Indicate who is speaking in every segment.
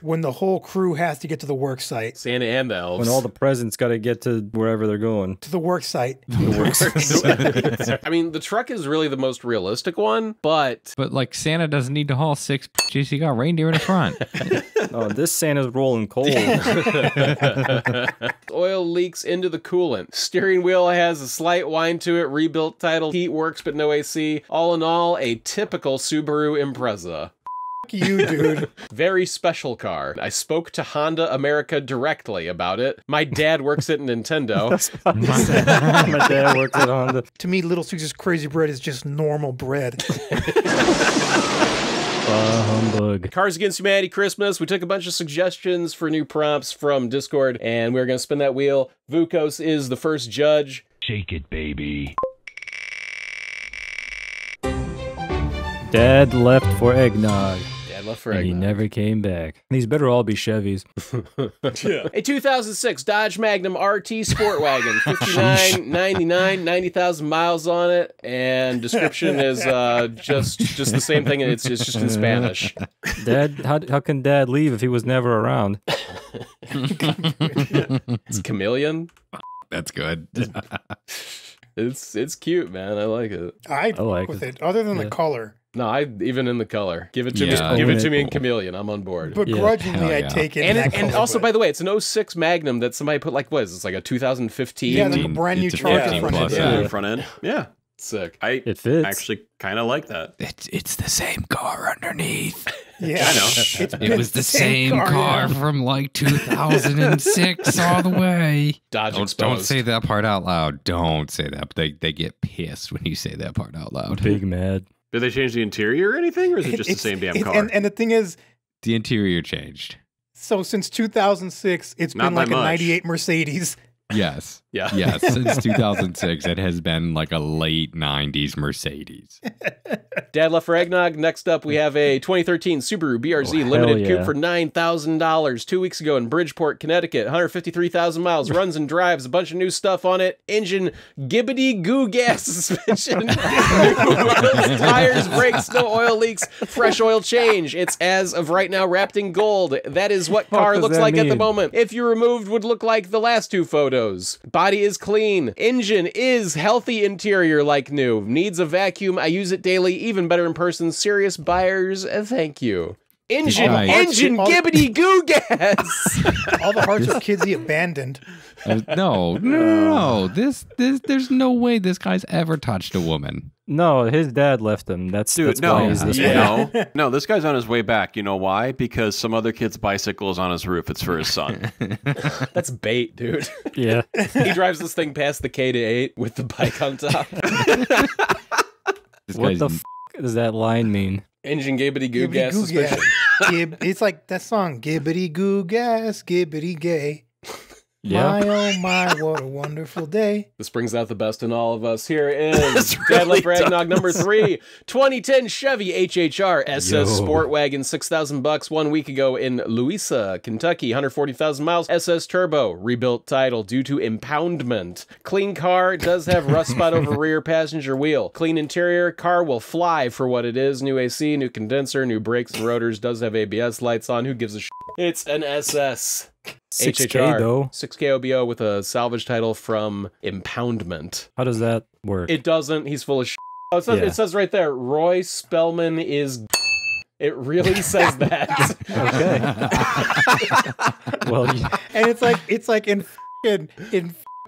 Speaker 1: when the whole crew has to get to the work site.
Speaker 2: Santa and the elves.
Speaker 3: When all the presents got to get to wherever they're going.
Speaker 1: To the work site. The work site.
Speaker 2: I mean, the truck is really the most realistic one, but
Speaker 4: But like Santa doesn't need to haul six bitches. He got reindeer in the front.
Speaker 3: Oh, this Santa's rolling coal.
Speaker 2: oil leaks into the coolant. Steering wheel has a slight whine to it. Rebuilt title. Heat works, but no AC. All in all, a typical Subaru Impreza.
Speaker 1: Fuck you, dude.
Speaker 2: Very special car. I spoke to Honda America directly about it. My dad works at Nintendo.
Speaker 3: My dad works at Honda.
Speaker 1: to me, Little Caesar's crazy bread is just normal bread.
Speaker 3: Uh, humbug.
Speaker 2: Cars Against Humanity Christmas. We took a bunch of suggestions for new prompts from Discord, and we're going to spin that wheel. Vukos is the first judge.
Speaker 5: Shake it, baby.
Speaker 3: Dad left for eggnog.
Speaker 2: Dad left for
Speaker 3: And he never came back. These better all be Chevys.
Speaker 2: A 2006 Dodge Magnum RT Sport Wagon, 59, 99, 90,000 miles on it, and description is uh, just just the same thing. It's just, just in Spanish.
Speaker 3: Dad, how, how can Dad leave if he was never around?
Speaker 2: It's chameleon.
Speaker 4: That's good.
Speaker 2: It's it's cute, man. I like it.
Speaker 1: I
Speaker 3: I like
Speaker 1: with
Speaker 3: it.
Speaker 1: it. Other than
Speaker 3: Yeah.
Speaker 1: the color,
Speaker 2: No, I even in the color. Give it to
Speaker 4: Yeah.
Speaker 2: me. Give it to me in chameleon. I'm on board.
Speaker 1: begrudgingly,
Speaker 4: hell
Speaker 1: I
Speaker 4: yeah.
Speaker 1: take it.
Speaker 2: and
Speaker 1: in
Speaker 2: it,
Speaker 1: that
Speaker 2: and
Speaker 1: color,
Speaker 2: also,
Speaker 1: but-
Speaker 2: by the way, it's an 06 Magnum that somebody put like what is this like a 2015?
Speaker 1: yeah, like a brand new
Speaker 4: it's a
Speaker 1: charger
Speaker 4: 15
Speaker 1: front end.
Speaker 6: Yeah,
Speaker 3: Yeah.
Speaker 6: front end. Yeah,
Speaker 2: Sick.
Speaker 6: I
Speaker 3: It fits.
Speaker 6: actually kind of like that.
Speaker 4: It's it's the same car underneath.
Speaker 1: Yeah,
Speaker 6: I know.
Speaker 4: It was the same car
Speaker 1: yeah.
Speaker 4: from like 2006 all the way.
Speaker 2: Dodge
Speaker 4: Don't, don't say that part out loud. Don't say that. They they get pissed when you say that part out loud.
Speaker 3: Big mad.
Speaker 6: Did they change the interior or anything, or is it just the same damn car?
Speaker 1: And, and the thing is,
Speaker 4: The interior changed.
Speaker 1: so since 2006, it's
Speaker 6: Not
Speaker 1: been
Speaker 6: by
Speaker 1: like a
Speaker 6: much.
Speaker 1: 98 Mercedes.
Speaker 4: Yes.
Speaker 2: Yeah.
Speaker 4: Yes. Since 2006, it has been like a late 90s Mercedes.
Speaker 2: Dad left for eggnog. Next up, we have a 2013 Subaru BRZ
Speaker 3: Oh,
Speaker 2: limited
Speaker 3: yeah.
Speaker 2: coupe for nine thousand dollars. Two weeks ago in Bridgeport, Connecticut, 153,000 miles, runs and drives. A bunch of new stuff on it. Engine, gibbity goo gas suspension, tires, brakes, no oil leaks, fresh oil change. It's as of right now wrapped in gold. That is what
Speaker 3: What
Speaker 2: car
Speaker 3: does
Speaker 2: looks
Speaker 3: that
Speaker 2: like at the moment. If you removed, would look like the last two photos. Body is clean. Engine is healthy. Interior like new. Needs a vacuum. I use it daily. Even better in person. Serious buyers. uh, thank you. Engine,
Speaker 4: Nice.
Speaker 2: engine,
Speaker 1: All the-
Speaker 2: gibbity goo gas.
Speaker 1: All the hearts of kids he abandoned.
Speaker 4: Uh, no, no, no, no. This, this, there's no way this guy's ever touched a woman.
Speaker 3: No, his dad left him. That's,
Speaker 6: Dude,
Speaker 3: that's
Speaker 6: no,
Speaker 3: why he's this way.
Speaker 6: no, no. This guy's on his way back. You know why? Because some other kid's bicycle is on his roof. It's for his son.
Speaker 2: That's bait, dude.
Speaker 3: Yeah.
Speaker 2: he drives this thing past the K to eight with the bike on top.
Speaker 3: What the f- does that line mean?
Speaker 2: Engine gibbity goo
Speaker 1: Gibbity
Speaker 2: gas
Speaker 1: goo gas.
Speaker 2: suspension.
Speaker 1: Gib- it's like that song, Gibbity Goo Gas, Gibbity Gay.
Speaker 3: Yeah.
Speaker 1: My oh my, what a wonderful day.
Speaker 2: This brings out the best in all of us. Here is
Speaker 6: This
Speaker 2: Dad
Speaker 6: really
Speaker 2: Left Ragnog number three, 2010 Chevy HHR SS
Speaker 3: Yo.
Speaker 2: Sport Wagon, 6,000 bucks one week ago in Louisa, Kentucky, 140,000 miles. SS Turbo, rebuilt title due to impoundment. Clean car, does have rust spot over rear passenger wheel. Clean interior, car will fly for what it is. New AC, new condenser, new brakes and rotors, does have ABS lights on. Who gives a sh? It's an SS.
Speaker 3: 6K
Speaker 2: HHR.
Speaker 3: though.
Speaker 2: 6K OBO with a salvage title from impoundment.
Speaker 3: How does that work?
Speaker 2: It doesn't. He's full of shit. Oh, it, says,
Speaker 3: Yeah.
Speaker 2: it says right there, Roy Spellman is. It really says that.
Speaker 3: okay. well, you,
Speaker 1: And it's like it's like in fucking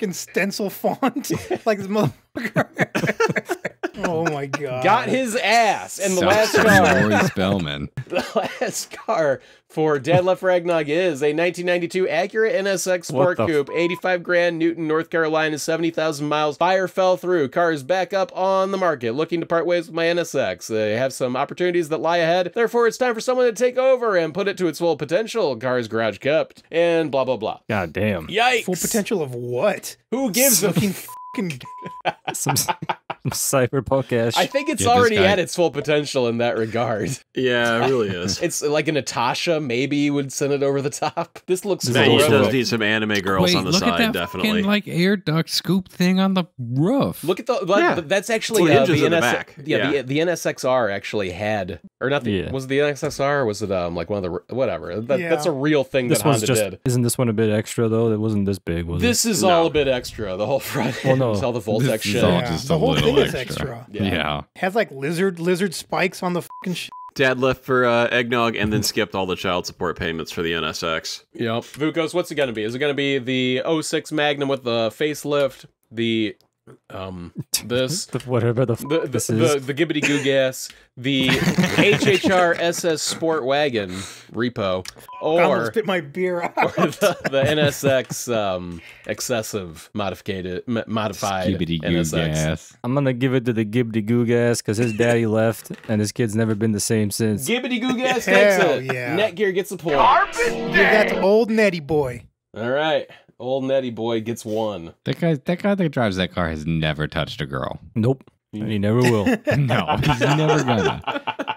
Speaker 1: in stencil font. like this motherfucker. Oh my god.
Speaker 2: Got his ass. And the
Speaker 4: Sucks
Speaker 2: last
Speaker 4: for
Speaker 2: car,
Speaker 4: Roy Spellman.
Speaker 2: the last car for Dad Left Ragnog is a 1992 Acura NSX Sport
Speaker 3: What the
Speaker 2: Coupe, 85 grand, Newton, North Carolina, 70,000 miles. Fire fell through. Car is back up on the market. Looking to part ways with my NSX. They have some opportunities that lie ahead. Therefore, it's time for someone to take over and put it to its full potential. Car is garage kept. And blah, blah, blah.
Speaker 3: God damn.
Speaker 2: Yikes.
Speaker 1: full potential of what?
Speaker 2: Who gives a
Speaker 1: Looking fucking
Speaker 3: Some, Cyberpunk ass.
Speaker 2: I think it's
Speaker 4: Yeah,
Speaker 2: already
Speaker 4: guy-
Speaker 2: at its full potential in that regard.
Speaker 6: Yeah, it really is.
Speaker 2: It's like a Natasha maybe would send it over the top. This looks
Speaker 3: This
Speaker 6: Man,
Speaker 3: is
Speaker 6: he does need some anime girls
Speaker 4: Wait,
Speaker 6: on the
Speaker 4: look
Speaker 6: side,
Speaker 4: at that
Speaker 6: definitely.
Speaker 4: fucking like air duct scoop thing on the roof.
Speaker 2: Look at the but
Speaker 6: Yeah.
Speaker 2: that's actually uh, the,
Speaker 6: hinges in the
Speaker 2: NS
Speaker 6: back.
Speaker 2: yeah,
Speaker 6: Yeah.
Speaker 2: The, the NSXR actually had or not the
Speaker 3: Yeah.
Speaker 2: was it the NSXR or was it um like one of the whatever that,
Speaker 1: Yeah.
Speaker 2: that's a real thing
Speaker 3: this
Speaker 2: that
Speaker 3: one's
Speaker 2: Honda
Speaker 3: just
Speaker 2: did.
Speaker 3: isn't this one a bit extra though? It wasn't this big, was
Speaker 2: This is
Speaker 6: No.
Speaker 2: all a bit extra. The whole front
Speaker 3: Well,
Speaker 2: end,
Speaker 3: no.
Speaker 2: all the Voltex
Speaker 4: This
Speaker 2: shit.
Speaker 1: Yeah, the whole
Speaker 4: little
Speaker 1: thing is
Speaker 4: extra.
Speaker 1: extra.
Speaker 2: Yeah.
Speaker 4: Yeah.
Speaker 1: Has like lizard lizard spikes on the fucking shit.
Speaker 6: Dad left for uh, eggnog and then skipped all the child support payments for the NSX.
Speaker 2: Yep. Vukos, what's it going to be? Is it going to be the 06 Magnum with the facelift, the um this
Speaker 3: it? Whatever the, f-
Speaker 2: the the,
Speaker 3: this
Speaker 2: the,
Speaker 3: is.
Speaker 2: the Gibbity Goo Gas, the HHR SS Sport Wagon repo,
Speaker 1: I almost
Speaker 2: or
Speaker 1: spit my beer out.
Speaker 2: or the, the NSX um excessive modified m- modified
Speaker 4: Skibidi goo
Speaker 2: NSX.
Speaker 4: gas.
Speaker 3: I'm gonna give it to the Gibby Goo gas because his daddy left and his kid's never been the same since.
Speaker 2: Gibbity Goo Gas takes
Speaker 1: Hell
Speaker 2: it.
Speaker 1: yeah.
Speaker 2: Netgear gets the point.
Speaker 1: Give that to old Netty boy.
Speaker 2: All right, old Netty boy gets one.
Speaker 4: That guy, that guy that drives that car has never touched a girl.
Speaker 3: Nope, and he never will.
Speaker 4: No, he's never gonna.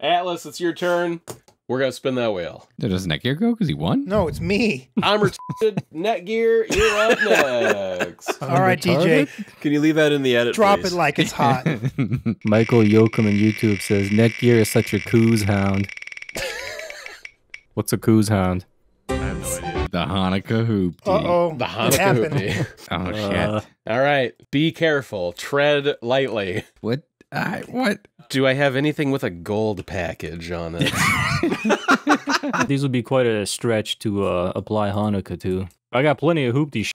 Speaker 2: Atlas, it's your turn. We're gonna spin that wheel.
Speaker 4: Does Netgear go because he won?
Speaker 1: No, it's me.
Speaker 2: I'm retarded. Netgear, you're up next.
Speaker 1: All right, DJ,
Speaker 6: Can you leave that in the edit?
Speaker 1: drop
Speaker 6: please?
Speaker 1: it like it's hot.
Speaker 3: Michael Yoakum on YouTube says Netgear is such a coos hound. What's a coos hound?
Speaker 4: The Hanukkah hoop.
Speaker 1: Uh oh,
Speaker 2: The
Speaker 1: it
Speaker 2: Hanukkah
Speaker 1: happened.
Speaker 2: hoopty.
Speaker 4: Oh shit!
Speaker 3: Uh,
Speaker 2: All right, be careful. Tread lightly.
Speaker 4: what? I what?
Speaker 2: Do I have anything with a gold package on it?
Speaker 3: these would be quite a stretch to uh, apply Hanukkah to. I got plenty of hoopty.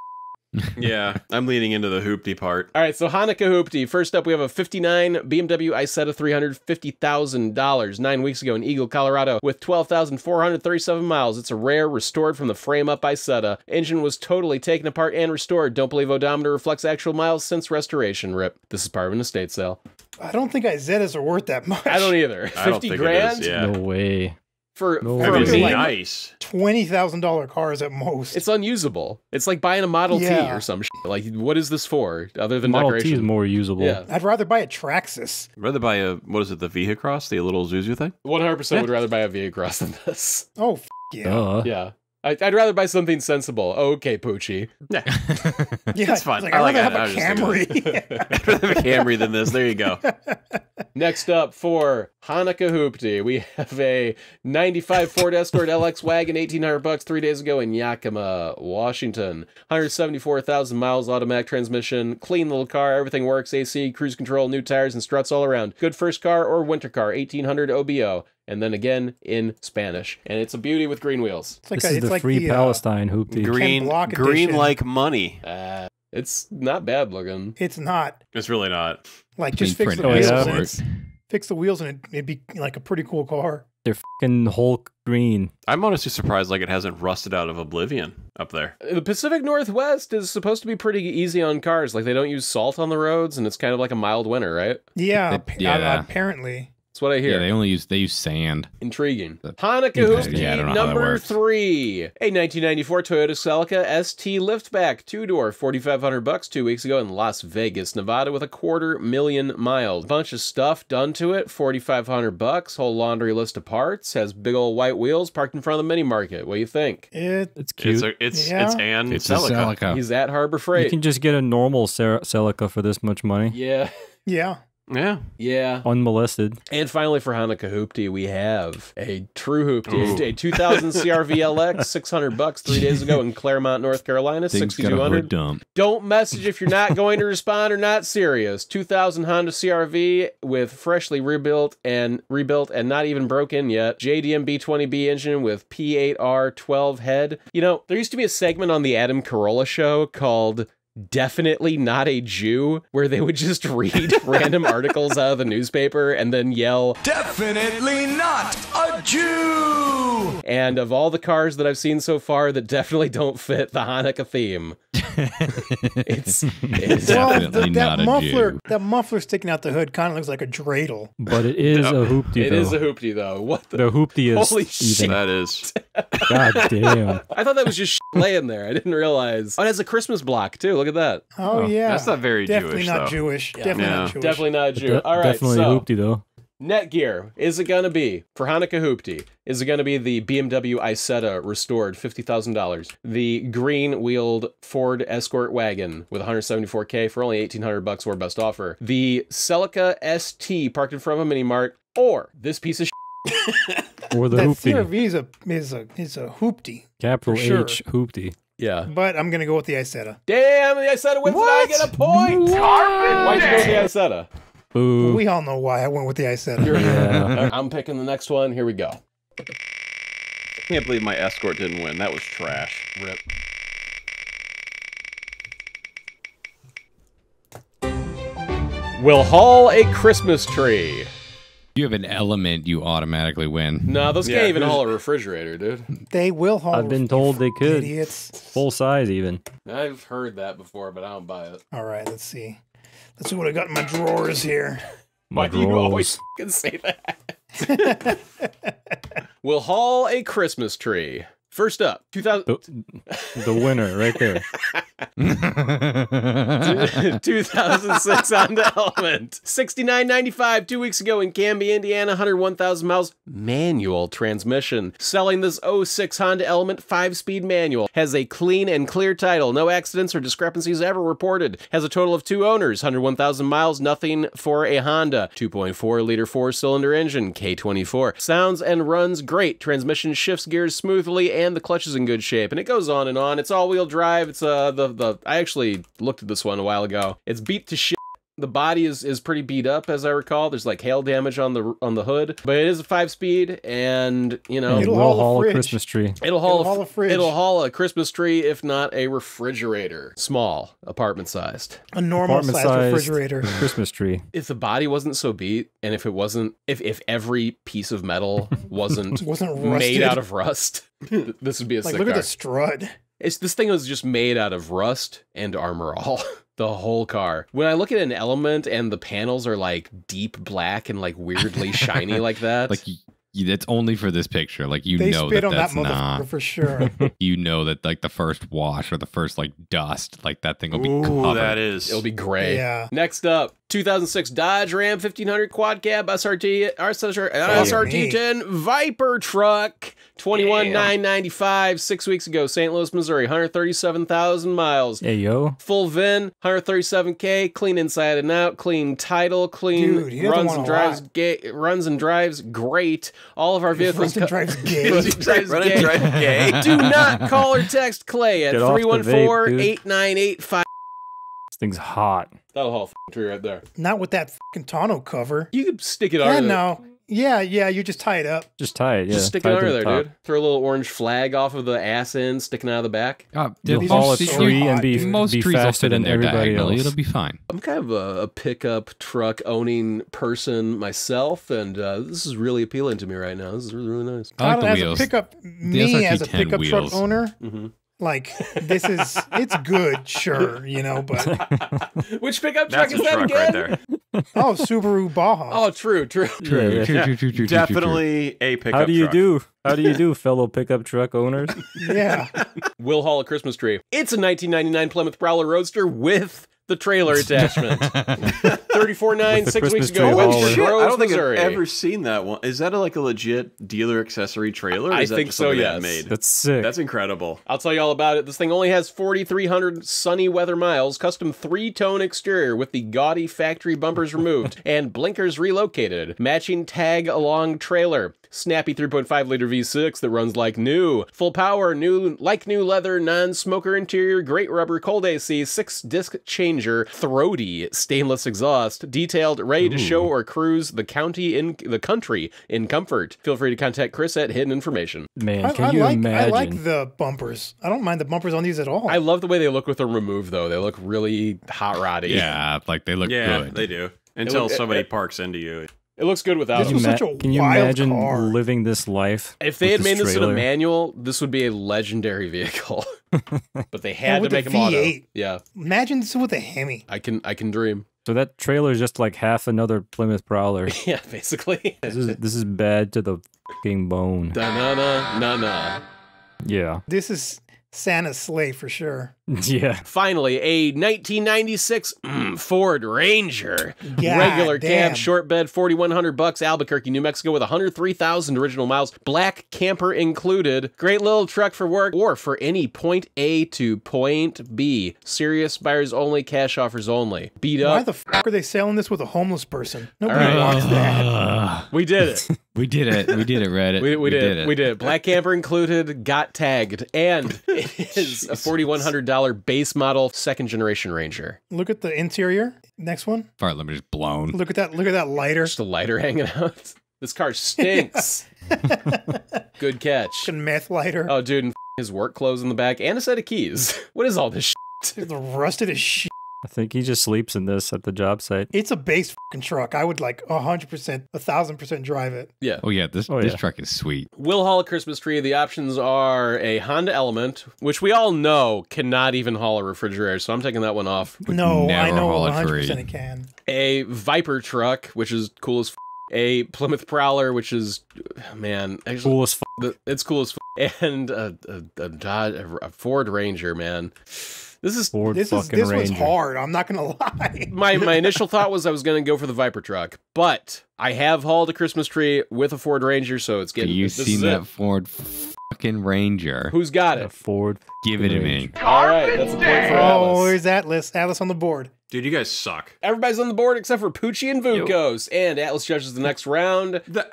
Speaker 3: Sh-
Speaker 6: Yeah, I'm leaning into the hoopty part.
Speaker 2: All right, so Hanukkah Hoopty. First up, we have a 59 BMW Isetta $350,000 nine weeks ago in Eagle, Colorado, with 12,437 miles. It's a rare, restored from the frame up Isetta. Engine was totally taken apart and restored. Don't believe odometer reflects actual miles since restoration. Rip. This is part of an estate sale.
Speaker 1: I don't think Isettas are worth that much.
Speaker 2: I don't either. 50
Speaker 6: I don't think
Speaker 2: grand
Speaker 6: is, yeah.
Speaker 3: No way.
Speaker 2: For,
Speaker 3: No
Speaker 2: for
Speaker 6: I
Speaker 2: a
Speaker 6: mean,
Speaker 3: way.
Speaker 6: nice.
Speaker 1: Twenty thousand dollar cars at most.
Speaker 2: It's unusable. It's like buying a Model T or some shit. Like, what is this for other than
Speaker 3: Model T is more usable.
Speaker 2: yeah,
Speaker 1: I'd rather buy a Traxxas.
Speaker 6: I'd rather buy a what is it, the Vehicross, the little Zuzu thing?
Speaker 2: 100% would rather buy a V-Cross than this.
Speaker 1: Oh f- yeah,
Speaker 3: Duh.
Speaker 2: Yeah. I, I'd rather buy something sensible. Okay, Poochie.
Speaker 6: Yeah,
Speaker 1: yeah.
Speaker 6: it's fine.
Speaker 1: Like,
Speaker 6: I
Speaker 1: I'd
Speaker 6: like
Speaker 1: rather have
Speaker 6: I
Speaker 1: a
Speaker 6: was just thinking
Speaker 1: Camry.
Speaker 6: I'd rather have a Camry than this. There you go.
Speaker 2: Next up for Hanukkah Hoopty, we have a 95 Ford Escort LX wagon, 1800 bucks three days ago in Yakima, Washington. 174,000 miles, automatic transmission, clean little car, everything works, AC, cruise control, new tires, and struts all around. Good first car or winter car, 1800 OBO. And then again in Spanish. And it's a beauty with green wheels.
Speaker 1: It's like
Speaker 3: This
Speaker 1: a,
Speaker 3: is
Speaker 1: it's
Speaker 3: the
Speaker 1: like
Speaker 3: free
Speaker 1: the, uh,
Speaker 3: Palestine hoopty.
Speaker 6: Green, green like money.
Speaker 2: Uh, it's not bad looking.
Speaker 1: it's not
Speaker 6: It's really not.
Speaker 1: like just fix the
Speaker 4: printed
Speaker 1: wheels.
Speaker 3: out
Speaker 1: and
Speaker 3: for
Speaker 1: it's, fix the wheels and it, it'd be like a pretty cool car.
Speaker 3: They're fucking Hulk green.
Speaker 6: I'm honestly surprised like it hasn't rusted out of oblivion up there.
Speaker 2: The Pacific Northwest is supposed to be pretty easy on cars. Like they don't use salt on the roads, and it's kind of like a mild winter, right?
Speaker 1: Yeah,
Speaker 4: They-
Speaker 1: ap-
Speaker 4: yeah.
Speaker 1: uh, apparently.
Speaker 2: That's what I hear.
Speaker 4: Yeah, they only use they use sand.
Speaker 2: Intriguing.
Speaker 4: But-
Speaker 2: Hanukkah
Speaker 4: Yeah,
Speaker 2: Hoopty
Speaker 4: yeah, I don't know how that
Speaker 2: number three. A 1994 Toyota Celica ST liftback, two door, 4,500 bucks two weeks ago in Las Vegas, Nevada, with a quarter million miles. Bunch of stuff done to it, 4,500 bucks. Whole laundry list of parts. Has big old white wheels parked in front of the mini market. What do you think?
Speaker 1: It
Speaker 3: It's cute.
Speaker 6: It's a, it's
Speaker 1: Yeah.
Speaker 6: it's an
Speaker 4: It's a
Speaker 6: Celica.
Speaker 4: Celica.
Speaker 2: He's at Harbor Freight.
Speaker 3: you can just get a normal Celica for this much money,
Speaker 2: Yeah.
Speaker 1: yeah.
Speaker 6: Yeah.
Speaker 2: Yeah.
Speaker 3: unmolested.
Speaker 2: And finally, for Hanukkah Hoopty, we have a true Hoopty,
Speaker 6: Ooh.
Speaker 2: a 2000 CRV LX, 600 bucks three days ago in Claremont, North Carolina,
Speaker 4: Thing's got a
Speaker 2: 6200.
Speaker 4: hood dump.
Speaker 2: Don't message if you're not going to respond or not serious. 2000 Honda CRV with freshly rebuilt and rebuilt and not even broken yet. JDM B20B engine with P8R 12 head. You know, there used to be a segment on the Adam Carolla show called Definitely Not a Jew, where they would just read random articles out of the newspaper and then yell,
Speaker 5: Definitely not a Jew!
Speaker 2: and of all the cars that I've seen so far that definitely don't fit the Hanukkah theme, It's, it's
Speaker 1: Well,
Speaker 4: Definitely
Speaker 1: the,
Speaker 4: not
Speaker 1: that
Speaker 4: a
Speaker 1: muffler,
Speaker 4: Jew.
Speaker 1: that muffler sticking out the hood kind of looks like a dreidel.
Speaker 3: But it is a hoopty
Speaker 2: it
Speaker 3: though.
Speaker 2: is a hoopty though. What the?
Speaker 3: the hoopty is
Speaker 2: Holy shit.
Speaker 6: That is.
Speaker 3: God damn.
Speaker 2: I thought that was just laying there. I didn't realize. Oh, it has a Christmas block too. Look at that.
Speaker 1: Oh,
Speaker 3: Oh,
Speaker 1: yeah,
Speaker 6: That's not very
Speaker 1: definitely
Speaker 6: Jewish,
Speaker 1: not
Speaker 6: though.
Speaker 1: Jewish. Definitely
Speaker 6: Yeah.
Speaker 1: not Jewish.
Speaker 2: Definitely not a Jew.
Speaker 3: De-
Speaker 2: All right,
Speaker 3: definitely
Speaker 2: so
Speaker 3: hoopty though.
Speaker 2: Netgear is it gonna be for Hanukkah hoopty? Is it gonna be the BMW Isetta restored fifty thousand dollars? The green wheeled Ford Escort wagon with 174k for only 1800 bucks or best offer? The Celica ST parked in front of a mini mart, or this piece of
Speaker 3: Or the
Speaker 1: That
Speaker 3: hoopty.
Speaker 1: CRV is a is a is a hoopty,
Speaker 3: Capital
Speaker 1: for sure.
Speaker 3: H hoopty.
Speaker 2: Yeah.
Speaker 1: but I'm gonna go with the Isetta.
Speaker 2: Damn, the Isetta wins. and I get a point. Why'd you go with the Isetta?
Speaker 3: Boo.
Speaker 1: We all know why I went with the Isetta.
Speaker 3: yeah.
Speaker 2: I'm picking the next one. Here we go.
Speaker 6: I can't believe my escort didn't win. That was trash.
Speaker 2: Rip. Will haul a Christmas tree.
Speaker 4: You have an element, you automatically win.
Speaker 2: No, those
Speaker 6: Yeah,
Speaker 2: can't even haul a refrigerator, dude.
Speaker 1: They will haul.
Speaker 3: I've been told they could.
Speaker 1: Idiots.
Speaker 3: Full size even.
Speaker 2: I've heard that before, but I don't buy it.
Speaker 1: All right, let's see. Let's see what I got in my drawers here.
Speaker 3: My
Speaker 2: Why do you always
Speaker 3: drawers.
Speaker 2: fucking say that? we'll haul a Christmas tree. First up, 2000,
Speaker 3: The, the winner right there.
Speaker 2: 2006 Honda Element. 69.95 two weeks ago in Camby, Indiana. 101,000 miles. Manual transmission. Selling this 06 Honda Element 5-speed manual. Has a clean and clear title. No accidents or discrepancies ever reported. Has a total of two owners. 101,000 miles. Nothing for a Honda. 2.4 liter four-cylinder engine. K24. Sounds and runs great. Transmission shifts gears smoothly and the clutch is in good shape. And it goes on and on. It's all-wheel drive. It's uh the the I actually looked at this one a while ago. It's beat to shit. The body is is pretty beat up as I recall. There's like hail damage on the on the hood, but it is a five speed, and you know
Speaker 1: It'll
Speaker 3: we'll
Speaker 1: haul a
Speaker 3: haul a
Speaker 1: fridge.
Speaker 3: Christmas tree.
Speaker 2: it'll haul,
Speaker 1: It'll haul a fridge.
Speaker 2: It'll haul a Christmas tree, if not a refrigerator, small, apartment sized.
Speaker 1: A normal
Speaker 3: Apartment-sized
Speaker 1: refrigerator.
Speaker 3: Christmas tree.
Speaker 2: If the body wasn't so beat, and if it wasn't, if if every piece of metal wasn't
Speaker 1: Wasn't
Speaker 2: made out of rust, this would be a
Speaker 1: Like
Speaker 2: sick
Speaker 1: look at the strut.
Speaker 2: It's this thing was just made out of rust and armor all. The whole car. When I look at an element and the panels are like deep black and like weirdly shiny like that,
Speaker 4: like y y- that's only for this picture. Like you
Speaker 1: They
Speaker 4: know
Speaker 1: spit
Speaker 4: that
Speaker 1: on that
Speaker 4: that's
Speaker 1: motherfucker
Speaker 4: not.
Speaker 1: for sure.
Speaker 4: You know that like the first wash or the first like dust, like that thing will be
Speaker 6: Ooh,
Speaker 4: covered.
Speaker 6: that is.
Speaker 2: it'll be gray.
Speaker 1: Yeah.
Speaker 2: Next up, 2006 Dodge Ram 1500 quad cab SRT SRT,
Speaker 1: uh,
Speaker 2: SRT 10 Viper truck. 21995 6 weeks ago St. Louis, Missouri, 137,000 miles.
Speaker 3: Hey yo.
Speaker 2: Full VIN, 137k, clean inside and out, clean title, clean
Speaker 1: Dude,
Speaker 2: runs and drives runs and drives great. All of our vehicles
Speaker 1: runs and drives gay.
Speaker 2: runs and drives gay. Do not call or text Clay at
Speaker 3: 314
Speaker 2: 898
Speaker 3: this thing's hot.
Speaker 2: That'll haul a tree right there.
Speaker 1: Not with that fucking tonneau cover.
Speaker 2: You could stick it
Speaker 1: Yeah,
Speaker 2: under the-
Speaker 1: no. Yeah, yeah, you just tie it up.
Speaker 3: Just tie it. Yeah.
Speaker 2: Just stick
Speaker 3: tie
Speaker 2: it under there,
Speaker 3: top.
Speaker 2: dude. Throw a little orange flag off of the ass end sticking out of the back.
Speaker 4: Oh,
Speaker 3: You'll haul a
Speaker 4: secret-
Speaker 3: tree
Speaker 1: hot,
Speaker 3: and be,
Speaker 1: dude.
Speaker 4: Most
Speaker 3: be
Speaker 4: trees
Speaker 3: faster than everybody else.
Speaker 4: It'll be fine.
Speaker 2: I'm kind of a, a pickup truck owning person myself, and uh, this is really appealing to me right now. This is really, really nice.
Speaker 4: I like the
Speaker 1: as
Speaker 4: wheels.
Speaker 1: a pickup, me
Speaker 4: SRT
Speaker 1: as a
Speaker 4: 10
Speaker 1: pickup truck
Speaker 4: wheels.
Speaker 1: owner,
Speaker 2: Mhm.
Speaker 1: Like this is it's good, sure, you know, but
Speaker 2: Which pickup truck
Speaker 6: That's a
Speaker 2: is that
Speaker 6: truck
Speaker 2: again?
Speaker 6: right there.
Speaker 1: oh, Subaru Baja.
Speaker 2: Oh, true, true.
Speaker 4: True,
Speaker 3: yeah.
Speaker 4: true,
Speaker 6: Yeah,
Speaker 4: true, true, true, true, true.
Speaker 6: Definitely a pickup
Speaker 3: How do you
Speaker 6: truck.
Speaker 3: do? How do you do, fellow pickup truck owners?
Speaker 1: yeah.
Speaker 2: Will haul a Christmas tree. It's a 1999 Plymouth Prowler Roadster with the trailer attachment. 34.9
Speaker 3: With the
Speaker 2: six weeks
Speaker 3: Christmas tree
Speaker 2: ago,
Speaker 3: hauler.
Speaker 2: Winston
Speaker 6: Shit, I don't think
Speaker 2: Missouri.
Speaker 6: I've ever seen that one. Is that a, like a legit dealer accessory trailer? Or
Speaker 2: I think so,
Speaker 6: something they
Speaker 2: yes.
Speaker 6: had Made?
Speaker 3: That's sick.
Speaker 6: That's incredible.
Speaker 2: I'll tell you all about it. This thing only has 4,300 sunny weather miles, custom three tone exterior with the gaudy factory bumpers removed and blinkers relocated, matching tag along trailer. Snappy 3.5 liter V6 that runs like new. Full power, new like new leather, non-smoker interior, great rubber, cold AC, six disc changer, throaty stainless exhaust, detailed, ready to show or cruise the county in the country in comfort. Feel free to contact Chris at Hidden Information.
Speaker 3: Man,
Speaker 1: I,
Speaker 3: can
Speaker 1: I
Speaker 3: you
Speaker 1: like
Speaker 3: imagine?
Speaker 1: I like the bumpers. I don't mind the bumpers on these at all.
Speaker 2: I love the way they look with them removed, though. They look really hot roddy.
Speaker 4: yeah, like they look
Speaker 6: Yeah,
Speaker 4: good.
Speaker 6: they do. Until
Speaker 2: look- eh,
Speaker 6: somebody
Speaker 2: it-
Speaker 6: parks into you.
Speaker 2: It looks good without
Speaker 1: This
Speaker 2: them.
Speaker 1: was
Speaker 3: Ima-
Speaker 1: such a
Speaker 3: Can you
Speaker 1: wild
Speaker 3: imagine
Speaker 1: car.
Speaker 3: living this life?
Speaker 2: If they
Speaker 3: with
Speaker 2: had made this in a manual, this would be a legendary vehicle. but they had to
Speaker 1: with the
Speaker 2: make them auto.
Speaker 1: V8.
Speaker 2: Yeah,
Speaker 1: Imagine this with a Hemi.
Speaker 2: I can I can dream.
Speaker 3: So that trailer is just like half another Plymouth Prowler.
Speaker 2: Yeah, basically.
Speaker 3: this is this is bad to the fucking bone.
Speaker 2: Da na na na na.
Speaker 3: Yeah.
Speaker 1: This is Santa's sleigh for sure.
Speaker 3: Yeah.
Speaker 2: Finally, a 1996 mm, Ford Ranger.
Speaker 1: God
Speaker 2: Regular
Speaker 1: damn.
Speaker 2: cab, short bed, 4100 bucks, Albuquerque, New Mexico with 103,000 original miles, black camper included. Great little truck for work or for any point A to point B. Serious buyers only, cash offers only. Beat up.
Speaker 1: Why the fuck are they selling this with a homeless person? Nobody
Speaker 2: right.
Speaker 1: wants that.
Speaker 4: Uh,
Speaker 2: we did it.
Speaker 4: We did it. We did it, Reddit.
Speaker 2: We, we, did,
Speaker 4: it.
Speaker 2: We did. It. Black camper included, got tagged, and it is a $4,100 base model second generation Ranger.
Speaker 1: Look at the interior. Next one.
Speaker 4: Fire limiter is blown.
Speaker 1: Look at that. Look at that lighter.
Speaker 2: Just a lighter hanging out. This car stinks. Good catch.
Speaker 1: Fucking meth lighter.
Speaker 2: Oh, dude, and f- his work clothes in the back and a set of keys. What is all this shit?
Speaker 1: It's rusted as shit.
Speaker 3: I think he just sleeps in this at the job site.
Speaker 1: It's a base fucking truck. I would like a hundred percent, a thousand percent drive it.
Speaker 2: Yeah.
Speaker 4: Oh yeah, this
Speaker 3: Oh,
Speaker 4: this
Speaker 3: yeah.
Speaker 4: truck is sweet.
Speaker 2: Will haul a Christmas tree. The options are a Honda Element, which we all know cannot even haul a refrigerator, so I'm taking that one off.
Speaker 1: no, I know
Speaker 4: haul a
Speaker 1: one hundred
Speaker 4: tree.
Speaker 1: percent it can.
Speaker 2: A Viper truck, which is cool as f- a Plymouth Prowler, which is, man, actually,
Speaker 3: Cool as fuck.
Speaker 2: the, it's cool as f- and a, a, a, Dodge, a Ford Ranger, man. This is
Speaker 3: Ford
Speaker 1: This is this
Speaker 3: Ranger.
Speaker 1: was hard. I'm not gonna lie.
Speaker 2: my my initial thought was I was going to go for the Viper truck, but I have hauled a Christmas tree with a Ford Ranger, so it's
Speaker 4: Have
Speaker 2: getting.
Speaker 4: you seen that
Speaker 2: It.
Speaker 4: Ford fucking Ranger?
Speaker 2: Who's got
Speaker 3: A
Speaker 2: it?
Speaker 3: Ford.
Speaker 4: Give it to me.
Speaker 2: All right, that's a point for
Speaker 1: Oh,
Speaker 2: Atlas.
Speaker 1: where's Atlas? Atlas on the board.
Speaker 6: Dude, you guys suck.
Speaker 2: Everybody's on the board except for Poochie and Vukos, and Atlas judges the next round.
Speaker 6: The-